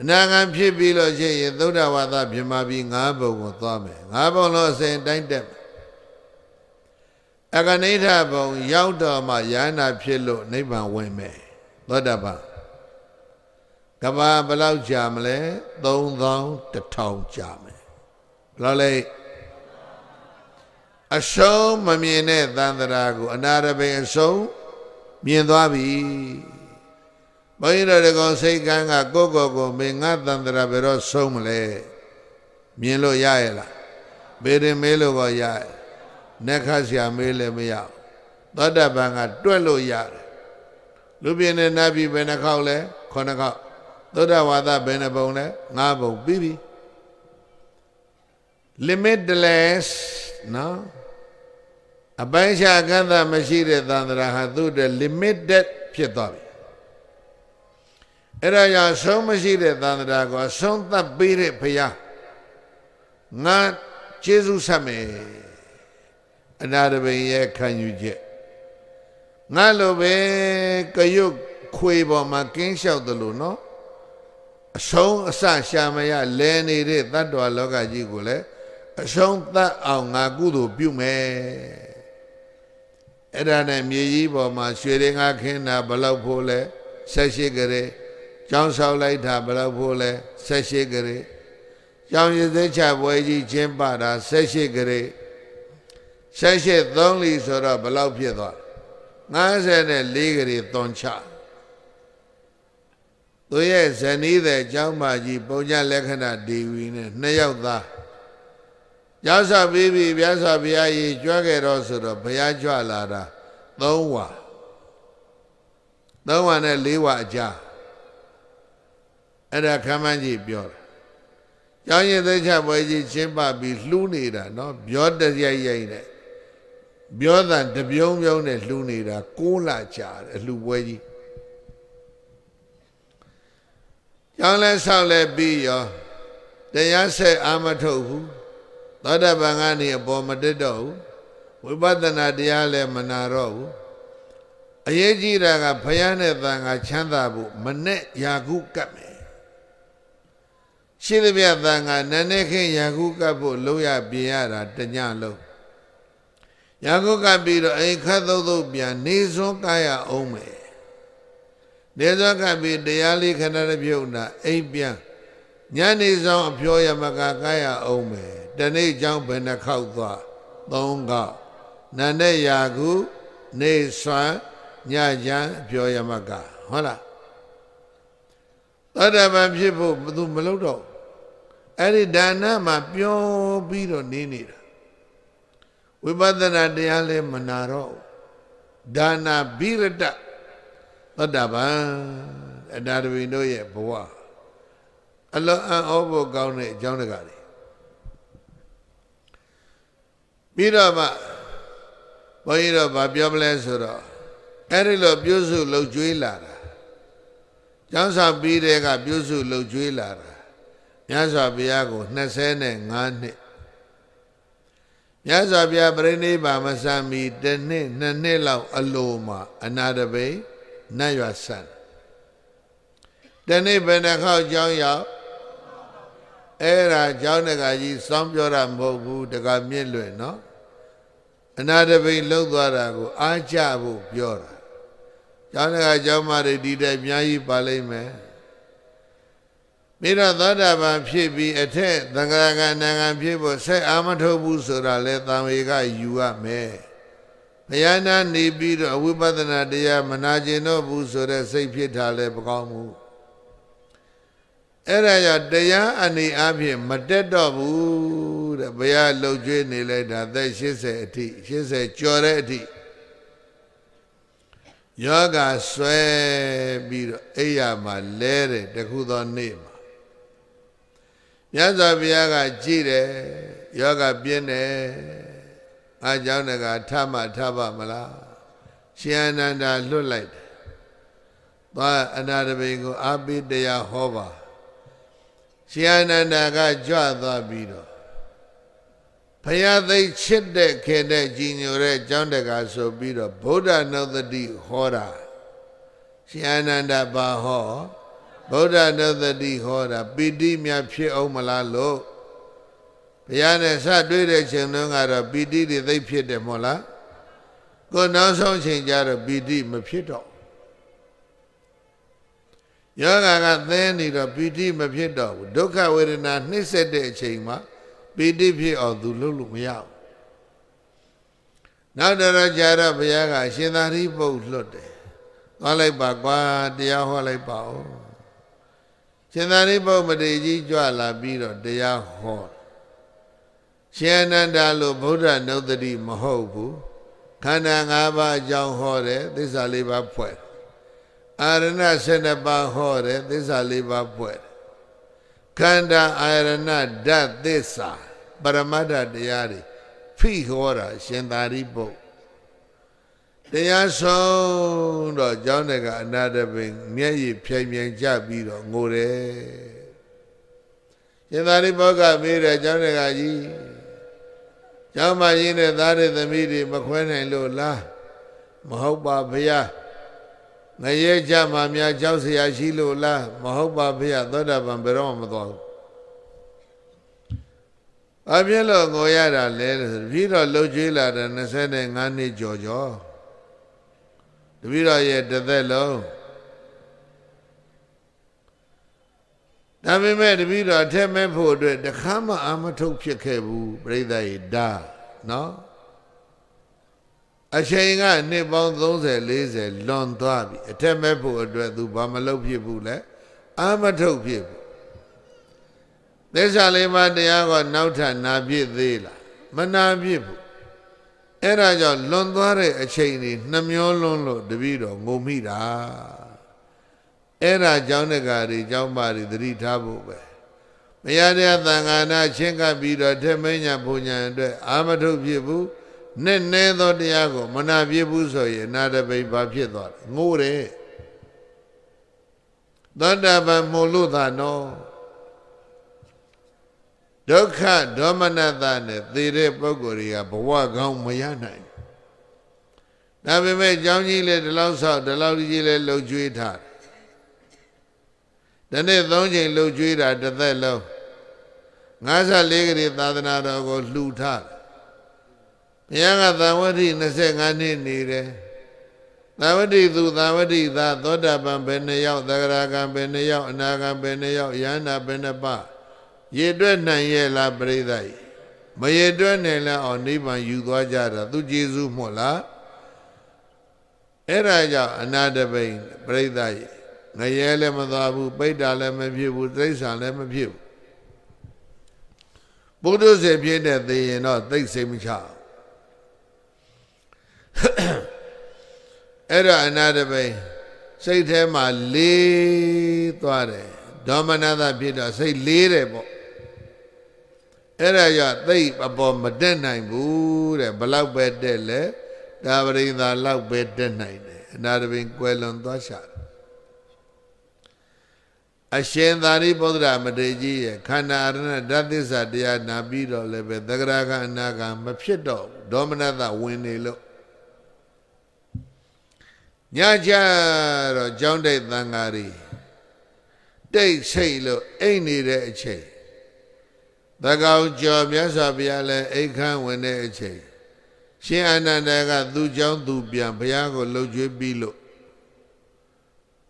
အနာဂံဖြစ်ပြီးလို့ရှိရင်သုဒ္ဓဝါဒပြမပြီး၅ဘုံကိုသွားမယ်၅ဘုံလို့အစဉ်တိုင်းတက်မယ်အကနိဋ္ဌဘုံရောက်တော့မှယန္နာဖြစ်လို့နိဗ္ဗာန်ဝင်မယ်သောတာပန်ကဘာဘယ်လောက်ကြာမလဲ3000ကြာမယ်ဘယ်လောက်လဲအဆုံးမမြင်တဲ့သန္တရာကို အနာရပိအဆုံးမြင်သွားပြီ ဘုန်းကြီးတို့တကောင်စိတ်ကန်းကကိုယ့်ကိုယ်ကိုမင်းငါတန်တရာဘယ်တော့ဆုံးမလဲမြင်လို့ရရဲ့လားဘေရင်မေးလို့တော့ရရဲ့နက်ခတ်ဆရာမေးလည်းမရသောတပန်ကတွက်လို့ရတယ်လူပြင်းနဲ့နတ်ပြည်ဘယ်နှခေါက်လဲခုနှစ်ခေါက်သောတဝါဒဘယ်နှပုံလဲငါးပုံပြီးပြီ limitless နော်အပိုင်းခြားကန့်သမရှိတဲ့သန္တရာဟာသူ့တဲ့ limited ဖြစ်သွားပြီ အဲ့ဒါကြောင့်ဆုံးမရှိတဲ့သန္တရာကိုဆုံးသတ်ပေးတဲ့ဘုရားငါကျေးဇူးဆက်မယ်အနာတပင်ရဲ့ခံယူချက်ငါလိုပဲကရုတ်ခွေပေါ်မှာကင်းလျှောက်တယ်လို့နော်အဆုံးအစရှာမရလဲနေတဲ့တတ္တဝလောကကြီးကိုလည်းအဆုံးသတ်အောင်ငါကုသိုလ်ပြုမယ်အဲ့ဒါနဲ့မြေကြီးပေါ်မှာရွှေရင်ငါခင်းတာဘလောက်ဖို့လဲဆက်ရှိကြတဲ့ ကျောင်းဆောက်လိုက်တာဘယ်လောက်ဖို့လဲ78ကရေကျောင်းရည်သိချပွဲကြီးကျင်းပတာ78ကရေဆက်ရှစ်သုံးလီဆိုတော့ဘယ်လောက်ဖြစ်သွား54ကလေးသွန်ချသူရဲ့ဇနီးတဲ့ကျောင်းမကြီးပုံညလက္ခဏာဒေဝီနဲ့နှစ်ယောက်သားရသပြီးပြီဗျာသဘုရားကြီးကြွခဲ့တော့ဆိုတော့ဘုရားကြွလာတာ၃ဝါ၃ဝါနဲ့၄ဝါအကြာ အဲ့ဒါခမ်းမန်းကြီးပြောတာကျောင်းရင်သက်ချပွဲကြီးရှင်းပပြီးလှူးနေတာနော်ပြောတရိုက်ရိုက်နဲ့ပြောတဲ့တပြုံးပြုံးနဲ့လှူးနေတာ6လကြာတယ်အလှူပွဲကြီးကျောင်းလဲဆောက်လဲပြီးရောတရားဆက်အာမထုတ်ဘူးသောတပန်ကနေအပေါ်မတက်တော့ဘူးဝိပဿနာတရားလည်းမနာတော့ဘူးအရေးကြီးတာကဘုရားနဲ့သံဃာချမ်းသာဖို့မနဲ့ယာကုကတ်မယ် ရှိသမျှသံဃာနည်းနည်းခင်းယာကုကတ်ဖို့လုံးရပြင်ရတာတညလုံးယာကုကတ်ပြီးတော့အိခတ်သုတ်သုတ်ပြန်နေစွန်းကားရအောင်မယ်နေစွန်းကပ်ပြီးတရားလေးခဏတပြုတ်နာအိမ်ပြန်ညနေဆောင်အပြောရမကကားရအောင်မယ်တနေ့ကျောင်းဘယ်နှခေါက်သွားသုံးခေါက်နန္တဲ့ယာကုနေစွမ်းညချမ်းအပြောရမကဟုတ်လား သောတာပန်ဖြစ်ဖို့ဘယ်သူမလုပ်တော့အဲ့ဒီဒါနမှာပြောပြီးတော့နေနေတာဝိပဿနာတရားလည်းမနာတော့ဒါနာဘိရတသောတာပန်အတာတဝိတို့ရဲ့ဘဝအလောအံ့ဩဖို့ကောင်းတဲ့အကြောင်းတကားတွေပြီးတော့မှဘုန်းကြီးတော့ဗာပြောမလဲဆိုတော့အဲ့ဒီလိုပြုစုလှုပ်ကြွေးလာတာ ကျောင်းစာပြီးတဲ့ကပြုစုလှုပ်ကြွေးလာတာမြတ်စွာဘုရားကို25နှစ်မြတ်စွာဘုရားပြိဋိဘာမဆံမီတစ်နှစ်နှစ်နှစ်လောက်အလိုမှာအနာတပိနတ်ရွာဆန်တနေ့ဘယ်နှခေါက်ကျောင်းရောက်အဲ့ဒါကျောင်းတကကြီးစောင်းပြောတာမဟုတ်ဘူးတကမြင့်လွယ်နော်အနာတပိလှုပ်သွားတာကိုအားကြဖို့ပြောတာ ကျောင်းတကကျောင်းမတွေဒီတဲ့အများကြီးပါလိမ့်မယ်မိတော့သောတာပန်ဖြစ်ပြီးအထက်သံဃာကနိုင်ငံဖြစ်ဖို့ဆက်အာမထုတ်ဘူးဆိုတာလဲသံဝေကယူရမယ်ဘုရားနာနေပြီးတော့အဝိပဿနာတရားမနာကျင်တော့ဘူးဆိုတဲ့စိတ်ဖြစ်တာလဲမကောင်းဘူးအဲ့ဒါကြောင့်တရားအနေအချင်းမတက်တော့ဘူးတဲ့ဘုရားလှုပ်ကြွေးနေလိုက်တာသက်80အထိ80ကျော်တဲ့အထိ ယောဂဆွဲပြီးတော့အိယာမှာလဲတယ်တခုသောနေ့မှာမြတ်စွာဘုရားကကြည်တယ်ယောဂပြင်းတယ်အားကြောင့်တကထမထပါမလားရှင်အနန္ဒာလွတ်လိုက်တယ်သွားအနာတပိန်ကိုအာပိတရားဟောပါရှင်အနန္ဒာကကြွသွားပြီးတော့ ဘုရားသိချစ်တဲ့ခင်တဲ့ကြီးညိုတဲ့ကျောင်းတကာဆိုပြီးတော့ဗုဒ္ဓနုဒတိဟောတာရှင်အနန္ဒာဘာဟောဗုဒ္ဓနုဒတိဟောတာပီတိမြဖြစ်အောင်မလားလို့ဘုရားနဲ့စတွေ့တဲ့ချိန်တုန်းကတော့ပီတိတွေသိဖြစ်တယ်မို့လားကိုနောက်ဆုံးချိန်ကျတော့ပီတိမဖြစ်တော့ယောဂကသဲနေတော့ပီတိမဖြစ်တော့ဘူးဒုက္ခဝေဒနာနှိမ့်ဆက်တဲ့အချိန်မှာ ပီတိဖြစ်အောင်သူလုပ်လို့မရဘူးနောက်တော့ကြာတော့ဘုရားကအရှင်သာရိပုတ္တလွတ်တယ်သွားလိုက်ပါကွာတရားဟောလိုက်ပါဦးရှင်သာရိပုတ္တမတေကြီးကြွလာပြီးတော့တရားဟောရှင်အနန္ဒာလို့ဗုဒ္ဓနုဒတိမဟုတ်ဘူးခန္ဓာ၅ပါးအကြောင်းဟောတယ်သစ္စာ၄ပါးဖွဲ့အာရဏ12ပါးဟောတယ်သစ္စာ၄ပါးဖွဲ့ ခန္ဓာအာရဏဓာတ်သစ္စာပရမတ္ထတရားတွေဖိဟောတာရှင်သာရိပုတ္တတရားဆုံးတော့ကျောင်းတကအနာတပင်မျက်ရည်ဖြိုင်မြိုင်ကြပြီးတော့ငိုတယ်ရှင်သာရိပုတ္တကမေးတယ်ကျောင်းတကကြီးကျောင်းမကြီးနဲ့သားတဲ့သမီးတွေမခွဲနိုင်လို့လားမဟုတ်ပါဗျာ ငရဲကြမှာများကြောက်เสียရှိလို့လားမဟုတ်ပါဗျာသောတာပန်ဘယ်တော့မှမသွားဘူးအပြည့်လို့ငိုရတာလဲဆိုပြီးတော့လှုပ်ကြွေးလာတယ်25နှစ်ကျော်ကျော်တပည့်တော်ရဲ့တစ်သက်လုံးဒါပေမဲ့တပည့်တော်ထက်မဲ့ဖို့အတွက်တခါမှအာမထုတ်ဖြစ်ခဲ့ဘူးပြိဿရေဒါနော် အချိန်ကနှစ်ပေါင်း30 40လွန်သွားပြီအထက်မဲ့ဖို့အတွက်သူဘာမလုပ်ဖြစ်ဘူးလဲအာမထုတ်ဖြစ်ဘူးသစ္စာလေးပါးတရားကနောက်ထပ်နာပြည့်သေးလားမနာပြည့်ဘူးအဲ့ဒါကြောင့်လွန်သွားတဲ့အချိန်တွေနှမျောလွန်းလို့တပည့်တော်ငုံမိတာအဲ့ဒါကြောင့်တကာတွေကြောင့်ပါတွေသတိထားဖို့ပဲမရတဲ့သံဃာနာချင်းကပ်ပြီးတော့ထက်မင်းညာဘုံညာအတွက်အာမထုတ်ဖြစ်ဘူး နဲ့နဲသောတရားကိုမနာပြဘူးဆိုရင်အနာတပိဘာဖြစ်သွားတယ်ငိုးတယ်သောတာပန်မို့လို့သာနော်ဒုက္ခဒေါမနတနဲ့သေတဲ့ပုဂ္ဂိုလ်တွေကဘဝကောင်းမရနိုင်ဒါပေမဲ့ကြောင်းကြီးလေဒီလောက်ဆောက်ဒီလောက်ကြီးလေလှုပ်ကြွေးထားတယ်ဒီနေ့သုံးချိန်လှုပ်ကြွေးတာတစ်သက်လုံး54ကလေးသာသနာတော်ကိုလှူထားတယ် ဘုရားကသံဝတိ25နှစ်နေတယ်သံဝတိသူသံဝတိသာသောတာပန်ဘယ်နှယောက်သဂရကံဘယ်နှယောက်အနာကံဘယ်နှယောက်ယန္တာဘယ်နှပါရေတွက်နိုင်ရဲ့လားပြိဿကြီးမရေတွက်နိုင်လဲအောင်နိဗ္ဗာန်ယူသွားကြတာသူကျေစုမို့လားအဲ့ဒါကြောင့်အနာတပိန်ပြိဿကြီးငရဲလည်းမသွားဘူးပိဋ္ဌာလည်းမဖြစ်ဘူးတိဋ္ဌာလည်းမဖြစ်ဘူးဘုဒ္ဓစေဖြစ်တဲ့သေရင်တော့သိစိတ်မချ အဲ့တော့အနာတပိန်စိတ်ထဲမှာလေးသွားတယ်ဒေါမနတဖြစ်တော့စိတ်လေးတယ်ပေါ့အဲ့ဒါကြောင့်သိအပေါ်မတက်နိုင်ဘူးတဲ့ဘလောက်ပဲတက်လဲဒါပရိသာလောက်ပဲတက်နိုင်တယ်အနာတပင်ကွယ်လွန်သွားရှာတယ်အရှင်သာရိပုတ္တရာမထေရကြီးရဲ့ခန္ဓာအရဏဓာတ်သစ္စာတရားနာပြီးတော့လည်းပဲသဂရကအနာကမဖြစ်တော့ဒေါမနတဝင်နေလို့ ညကြတော့ကြောင်းတဲ့သံဃာတွေတိတ်ဆိတ်လို့အိတ်နေတဲ့အချိန်သကောင်ကျော်မြတ်စွာဘုရားလည်းအိတ်ခမ်းဝင်တဲ့အချိန်ရှင်အာနန္ဒာကသူ့ကြောင့်သူပြန်ဘုရားကိုလှုပ်ကြွေးပြီးလို့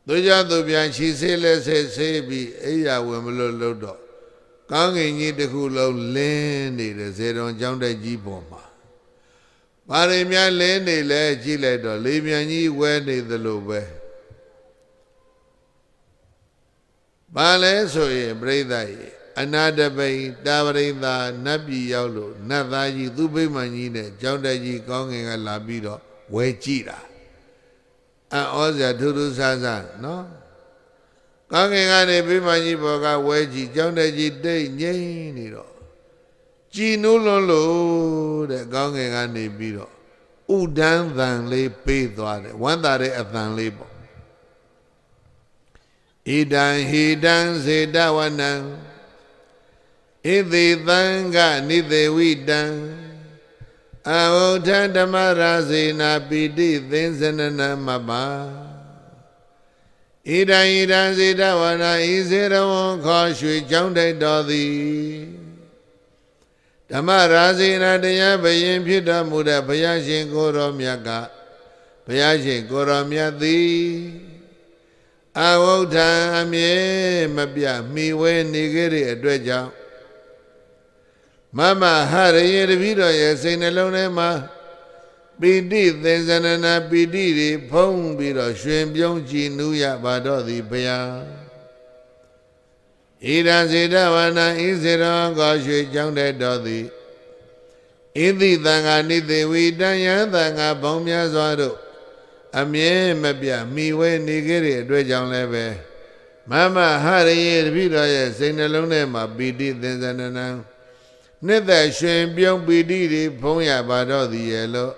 သူကြောင့်သူပြန်ခြီဆေးလဲဆေးဆေးပြီးအိယာဝင်မလို့လှုပ်တော့ကောင်းကင်ကြီးတစ်ခုလုံးလင်းနေတဲ့ဇေတော်ကျောင်းတိုက်ကြီးပေါ်မှာ ဘာတွေများလင်းနေလဲကြည့်လိုက်တော့လေမြန်ကြီးဝဲနေသလိုပဲဘာလဲဆိုရင်ပြိဿကြီးအနာတပိတာပရိသာနတ်ပြည်ရောက်လို့နတ်သားကြီးသူ့ဗိမာန်ကြီးနဲ့ကျောင်းတက်ကြီးကောင်းငင်ကလာပြီးတော့ဝဲကြည့်တာအံ့ဩစရာထူးထူးဆန်းဆန်းနော်ကောင်းငင်ကနေဗိမာန်ကြီးဘောကဝဲကြည့်ကျောင်းတက်ကြီးတိတ်ငိမ့်နေတော့ ကြည်နိုးလွန်းလို့တဲ့ကောင်းငင်ကနေပြီးတော့ဥဒန်းသံလေးပေးသွားတယ်ဝမ်းသာတဲ့အသံလေးပေါ့ဣဒံဟိတံစေတဝနံဣတိသံဃနိသေဝိတံအဝုထဓမ္မရာဇေနာပိတိသင်္ဇနနမပဣဒံဣဒံစေတဝနာဤစေရဝံခေါ်ရွှေကြောင်းတိုက်တော်သည် ဓမ္မရာဇေနာတရားဘယင်ဖြစ်တော်မူတဲ့ဘုရားရှင်ကိုရောမြတ်ကဘုရားရှင်ကိုရောမြတ်သည်အဝုထံအမြဲမပြမှီဝဲနေခဲ့တဲ့အတွက်ကြောင့်မမဟရယေတပည့်တော်ရဲ့စိတ်နှလုံးထဲမှာပီတိသင်္ဇနနာပီတိတွေဖုံးပြီးတော့ရွှင်ပြုံးကြည်နူးရပါတော့သည်ဘုရား ဣဒံစေတဝနာဣစေရောကောရွှေကြောင်းတဲ့တော်သည်ဣတိသံဃာနိသေဝိတံယံသံဃာဘုံများစွာတို့အမြဲမပြမိဝဲနေခဲ့တဲ့အတွက်ကြောင့်လည်းပဲမမဟရယေတပည့်တော်ရဲ့စိတ်နှလုံးထဲမှာပီတိသင်္ဇနနာနှစ်သက်ရှင်ပြုံးပီတိတွေဖုံးရပါတော့သည်ရဲ့လို့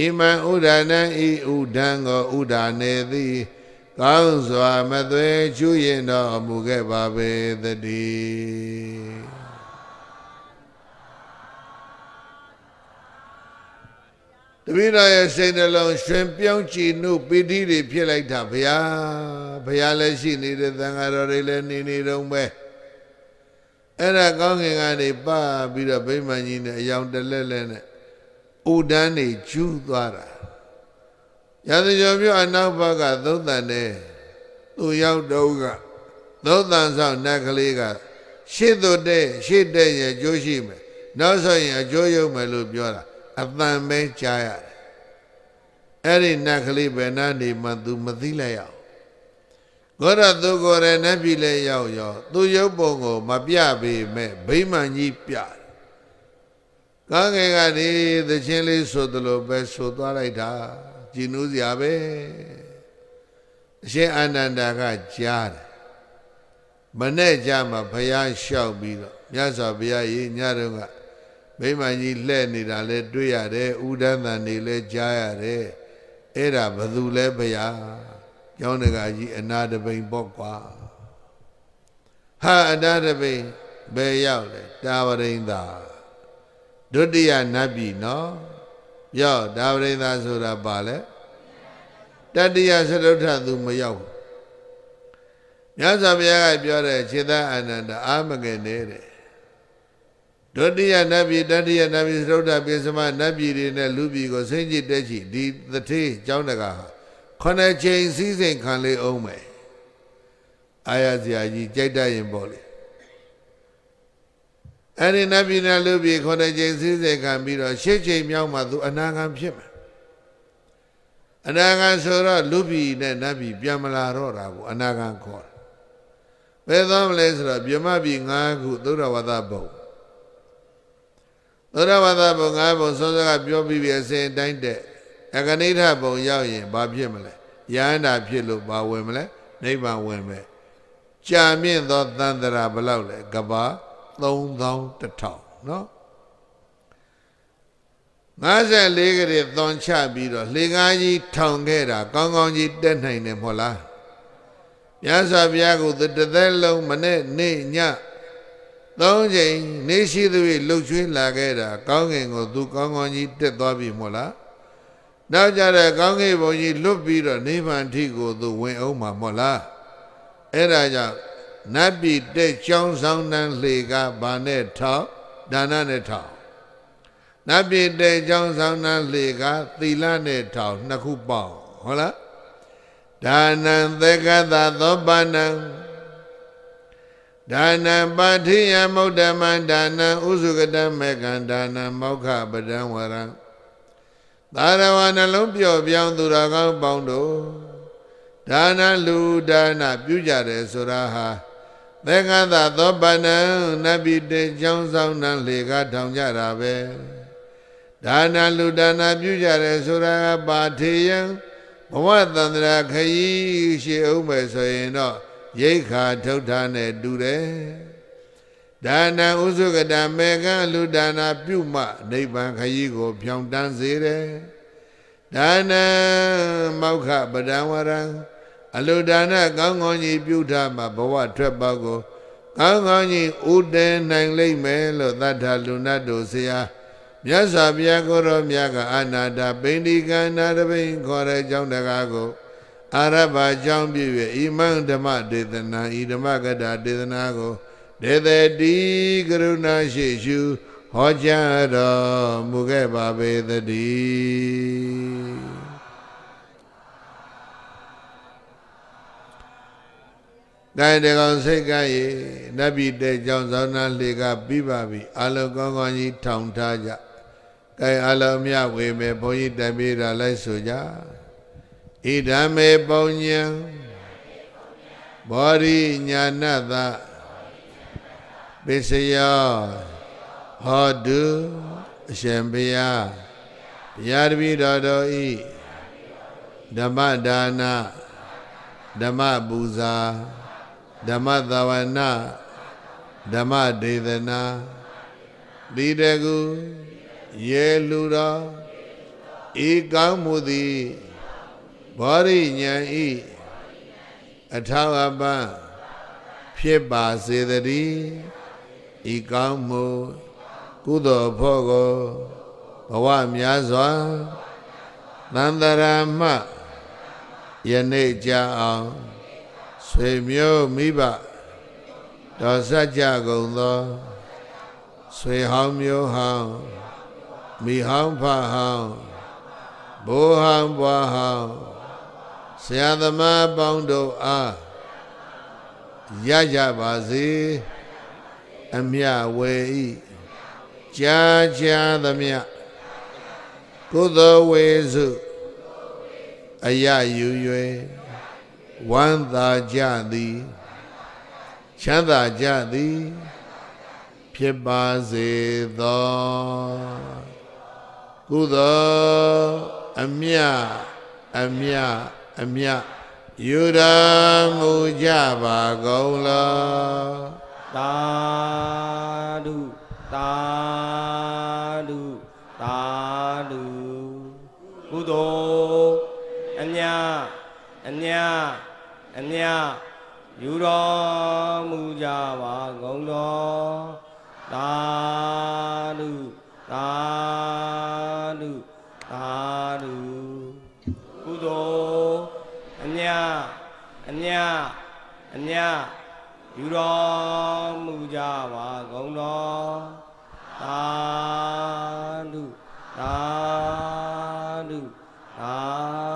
ဣမံဥဒနံဤဥဒံကိုဥဒါနေသည် ကောင်းစွာမသွေချူရင်တော်မူခဲ့ပါပေသတည်းတပည့်တော်ရဲ့စိတ်နှလုံးရှင်ပြုံးကြည်နုပီတိတွေဖြစ်လိုက်တာဘုရားဘုရားလည်းရှိနေတဲ့သံဃာတော်တွေလည်းနေနေတော့ပဲအဲ့ဒါကောင်းငင်ကနေပပြီးတော့ဗိမာန်ကြီးနဲ့အယောင်တလဲလဲနဲ့ဥဒန်းနေကျူးသွားတာ ရသကျော်မြို့အနောက်ဘက်ကသုံးတန်တဲ့သူရောက်တော့ကသုံးတန်ဆောင်နတ်ကလေးကရှေ့သွတဲ့ရှေ့တဲ့ရဲ့ကျိုးရှိမယ်နောက်ဆိုရင်အကျိုးရုံမယ်လို့ပြောတာအတန်ပဲကြားရတယ်အဲ့ဒီနတ်ကလေးဘယ်နာနေမှ तू မသိလိုက်ရအောင်ကောရသူကိုယ်ရနတ်ပြည်လဲရောက်ရောသူရုပ်ပုံကို မပြပေမဲ့ဗိမာန်ကြီးပြကားငယ်ကနေသချင်းလေးဆိုသလိုပဲဆိုသွားလိုက်တာ ကြည်နူးစရာပဲအရှင်အာနန္ဒာကကြားတယ်မနဲ့ကြမှာဘုရားလျှောက်ပြီးတော့မြတ်စွာဘုရားကြီးညတော့ကမိမကြီးလှဲ့နေတာလဲတွေ့ရတယ်ဥဒန်းတန်နေလဲကြားရတယ်အဲ့ဒါဘသူလဲဘုရားကျောင်းတကာကြီးအနာတပိန်ပေါ့ကွာဟာအနာတပိန်ဘယ်ရောက်လဲတာဝရိန်သာဒုတိယနတ်ပြည်နော် ရောက်တာဝရိန်သာဆိုတာပါလဲတတိယသရုတ်ထသူမရောက်ဘူးမြတ်စွာဘုရားကပြောတဲ့ခြေသားအာနန္ဒအာမငယ်နေတဲ့ဒုတိယနတ်ပြည်တတိယနတ်ပြည်သရုတ်ထပိစမနတ်ပြည်တွေနဲ့လူပြည်ကိုဆင်းကြည့်တက်ချီဒီသတိကျောင်းတကာဟာခொနှစ်ချိန်စည်းစိမ်ခံလေးအောင်မယ်အာရဇာကြီးကြိုက်တတ်ရင်ပေါ့လေ အဲ့ဒီနတ်ပြည်နဲ့လူပြည်ခொနှစ်ချိန်စည်းစိမ်ခံပြီးတော့ရှစ်ချိန်မြောက်မှသူအနာဂံဖြစ်မယ်အနာဂံဆိုတော့လူပြည်နဲ့နတ်ပြည်ပြန်မလာတော့တာကိုအနာဂံခေါ်တယ်ဘယ်သွားမလဲဆိုတော့မြမပြည်၅ခုသုဒ္ဓဝါဒဘုံသုဒ္ဓဝါဒဘုံ၅ဘုံစောစောကပြောပြီးပြီအစဉ်တိုင်းတဲ့အကနိဋ္ဌဘုံရောက်ရင်ဘာဖြစ်မလဲယန္တာဖြစ်လို့ဘာဝင်မလဲနိဗ္ဗာန်ဝင်မယ်ကြာမြင့်သောသန္တရာဘလောက်လဲကဘာ 3000နော်54ကလေးသွန်ချပြီးတော့လှေကားကြီးထောင်ခဲ့တာကောင်းကောင်းကြီးတက်နိုင်တယ်မဟုတ်လားမြတ်စွာဘုရားကိုတစ်သက်လုံးမနဲ့နေ့ညသုံးချိန်နေရှိသူလှုပ်ချွေးလာခဲ့တာကောင်းငင်ကိုသူကောင်းကောင်းကြီးတက်သွားပြီမဟုတ်လားနောက်ကြတဲ့ကောင်းကင်ဘုံကြီးလွတ်ပြီးတော့နိဗ္ဗာန်ထိကိုသူဝင်အောင်မှာမဟုတ်လားအဲ့ဒါကြောင့် နတ်ပြည်တဲ့ကြောင်းဆောင်တန်းလှေကဘာနဲ့ထောက်ဒါနနဲ့ထောက်နတ်ပြည်တဲ့ကြောင်းဆောင်တန်းလှေကသီလနဲ့ထောက်နှစ်ခုပေါင်းဟုတ်လားဒါနံသေကသသောပါဏံဒါနံပါဋိယမௌဒ္ဓမံဒါနံဥစုကတမေကံဒါနံမောက္ခပဒံဝရံသာရဝနှလုံးပျော့ပြောင်းသူတော်ကောင်းပေါင်းတို့ဒါနလူဒါနပြုကြတယ်ဆိုတာဟာ သက္ကသသောပဏံနဗိတေကျောင်းဆောင်နှံလေကထောင်ကြတာပဲဒါနလူဒါနပြုကြတယ်ဆိုတာကပါထေယံဘဝတန္တရာခရီးရှိအောင်မယ်ဆိုရင်တော့ရိတ်ခါထုတ်ထားနဲ့တူတယ်ဒါနံဥစုကတမေကံလူဒါနာပြုမှနိဗ္ဗာန်ခရီးကို ဖြောင်းတန်းစေတယ်ဒါနံမောက္ခပဒံဝရံ အလူဒါနကောင်းကောင်းကြီးပြုထားမှဘဝထွက်ပေါက်ကိုကောင်းကောင်းကြီးဥတည်နိုင်လိမ့်မယ်လို့သတ္ထလူနတ်တို့ဆရာမြတ်စွာဘုရားကိုရောမြတ်ကအနာတာပိဋိကနာတပိန်ခေါ်တဲ့ကြောင်းတကားကိုအာရဘအကြောင်းပြည့်၍ဣမံဓမ္မဒေသနာဤဓမ္မကတာဒေသနာကိုဒေသတိကရုဏာရှိရှုဟောကြားတော်မူခဲ့ပါပေသတည်း ကိုင်တကောင်စိတ်ကရေနတ်ပြည်တဲ့ကြောင့်ဇောင်းနာလေကပြီးပါပြီအလုံးကောင်းကောင်းကြီးထောင်ထားကြကိုင်အလုံးမြဝေမယ်ဘုန်းကြီးတိုင်ပြေးတာလိုက်ဆိုကြဣဒံမေပုံညံဘောရိညာဏတပစ္စယောဟောတုအရှင်ဘုရားဘုရားတပည့်တော်တို့ဤဓမ္မဒါနဓမ္မပူဇာ ဓမ္မသဝနာဓမ္မဒေသနာတိတကူရေလူတော်ဤကောင်းမှုသည်ဘောရိညာဤအထောက်အပံ့ဖြစ်ပါစေတည်းဤကောင်းမှုကုသိုလ်ဖို့ကိုဘဝများစွာသန္တရာမှယနေ့ကြအောင် ဆွေမျိုးမိဘတော်စကြကုန်သောဆွေဟောင်းမျိုးဟောင်းမိဟောင်းဖဟောင်းဘိုးဟောင်းဘွားဟောင်းဆရာသမားပေါင်းတို့အားရကြပါစေအမြဝေဤကြာကြာသမျှကုသိုလ်ဝေစုအယယူ၍ ဝမ်းသာကြသည်ချမ်းသာကြသည် ဖြစ်ပါစေသောကုသိုလ်အမြအမြအမြယူရမူကြပါကုန်လောသာဓုသာဓုသာဓုကုသိုလ်အမြအမြ အမြယူတော်မူကြပါကုန်တော်သာဓုသာဓုသာဓုကုသိုလ်အမြအမြအမြယူတော်မူကြပါကုန်တော်သာဓုသာဓုသာ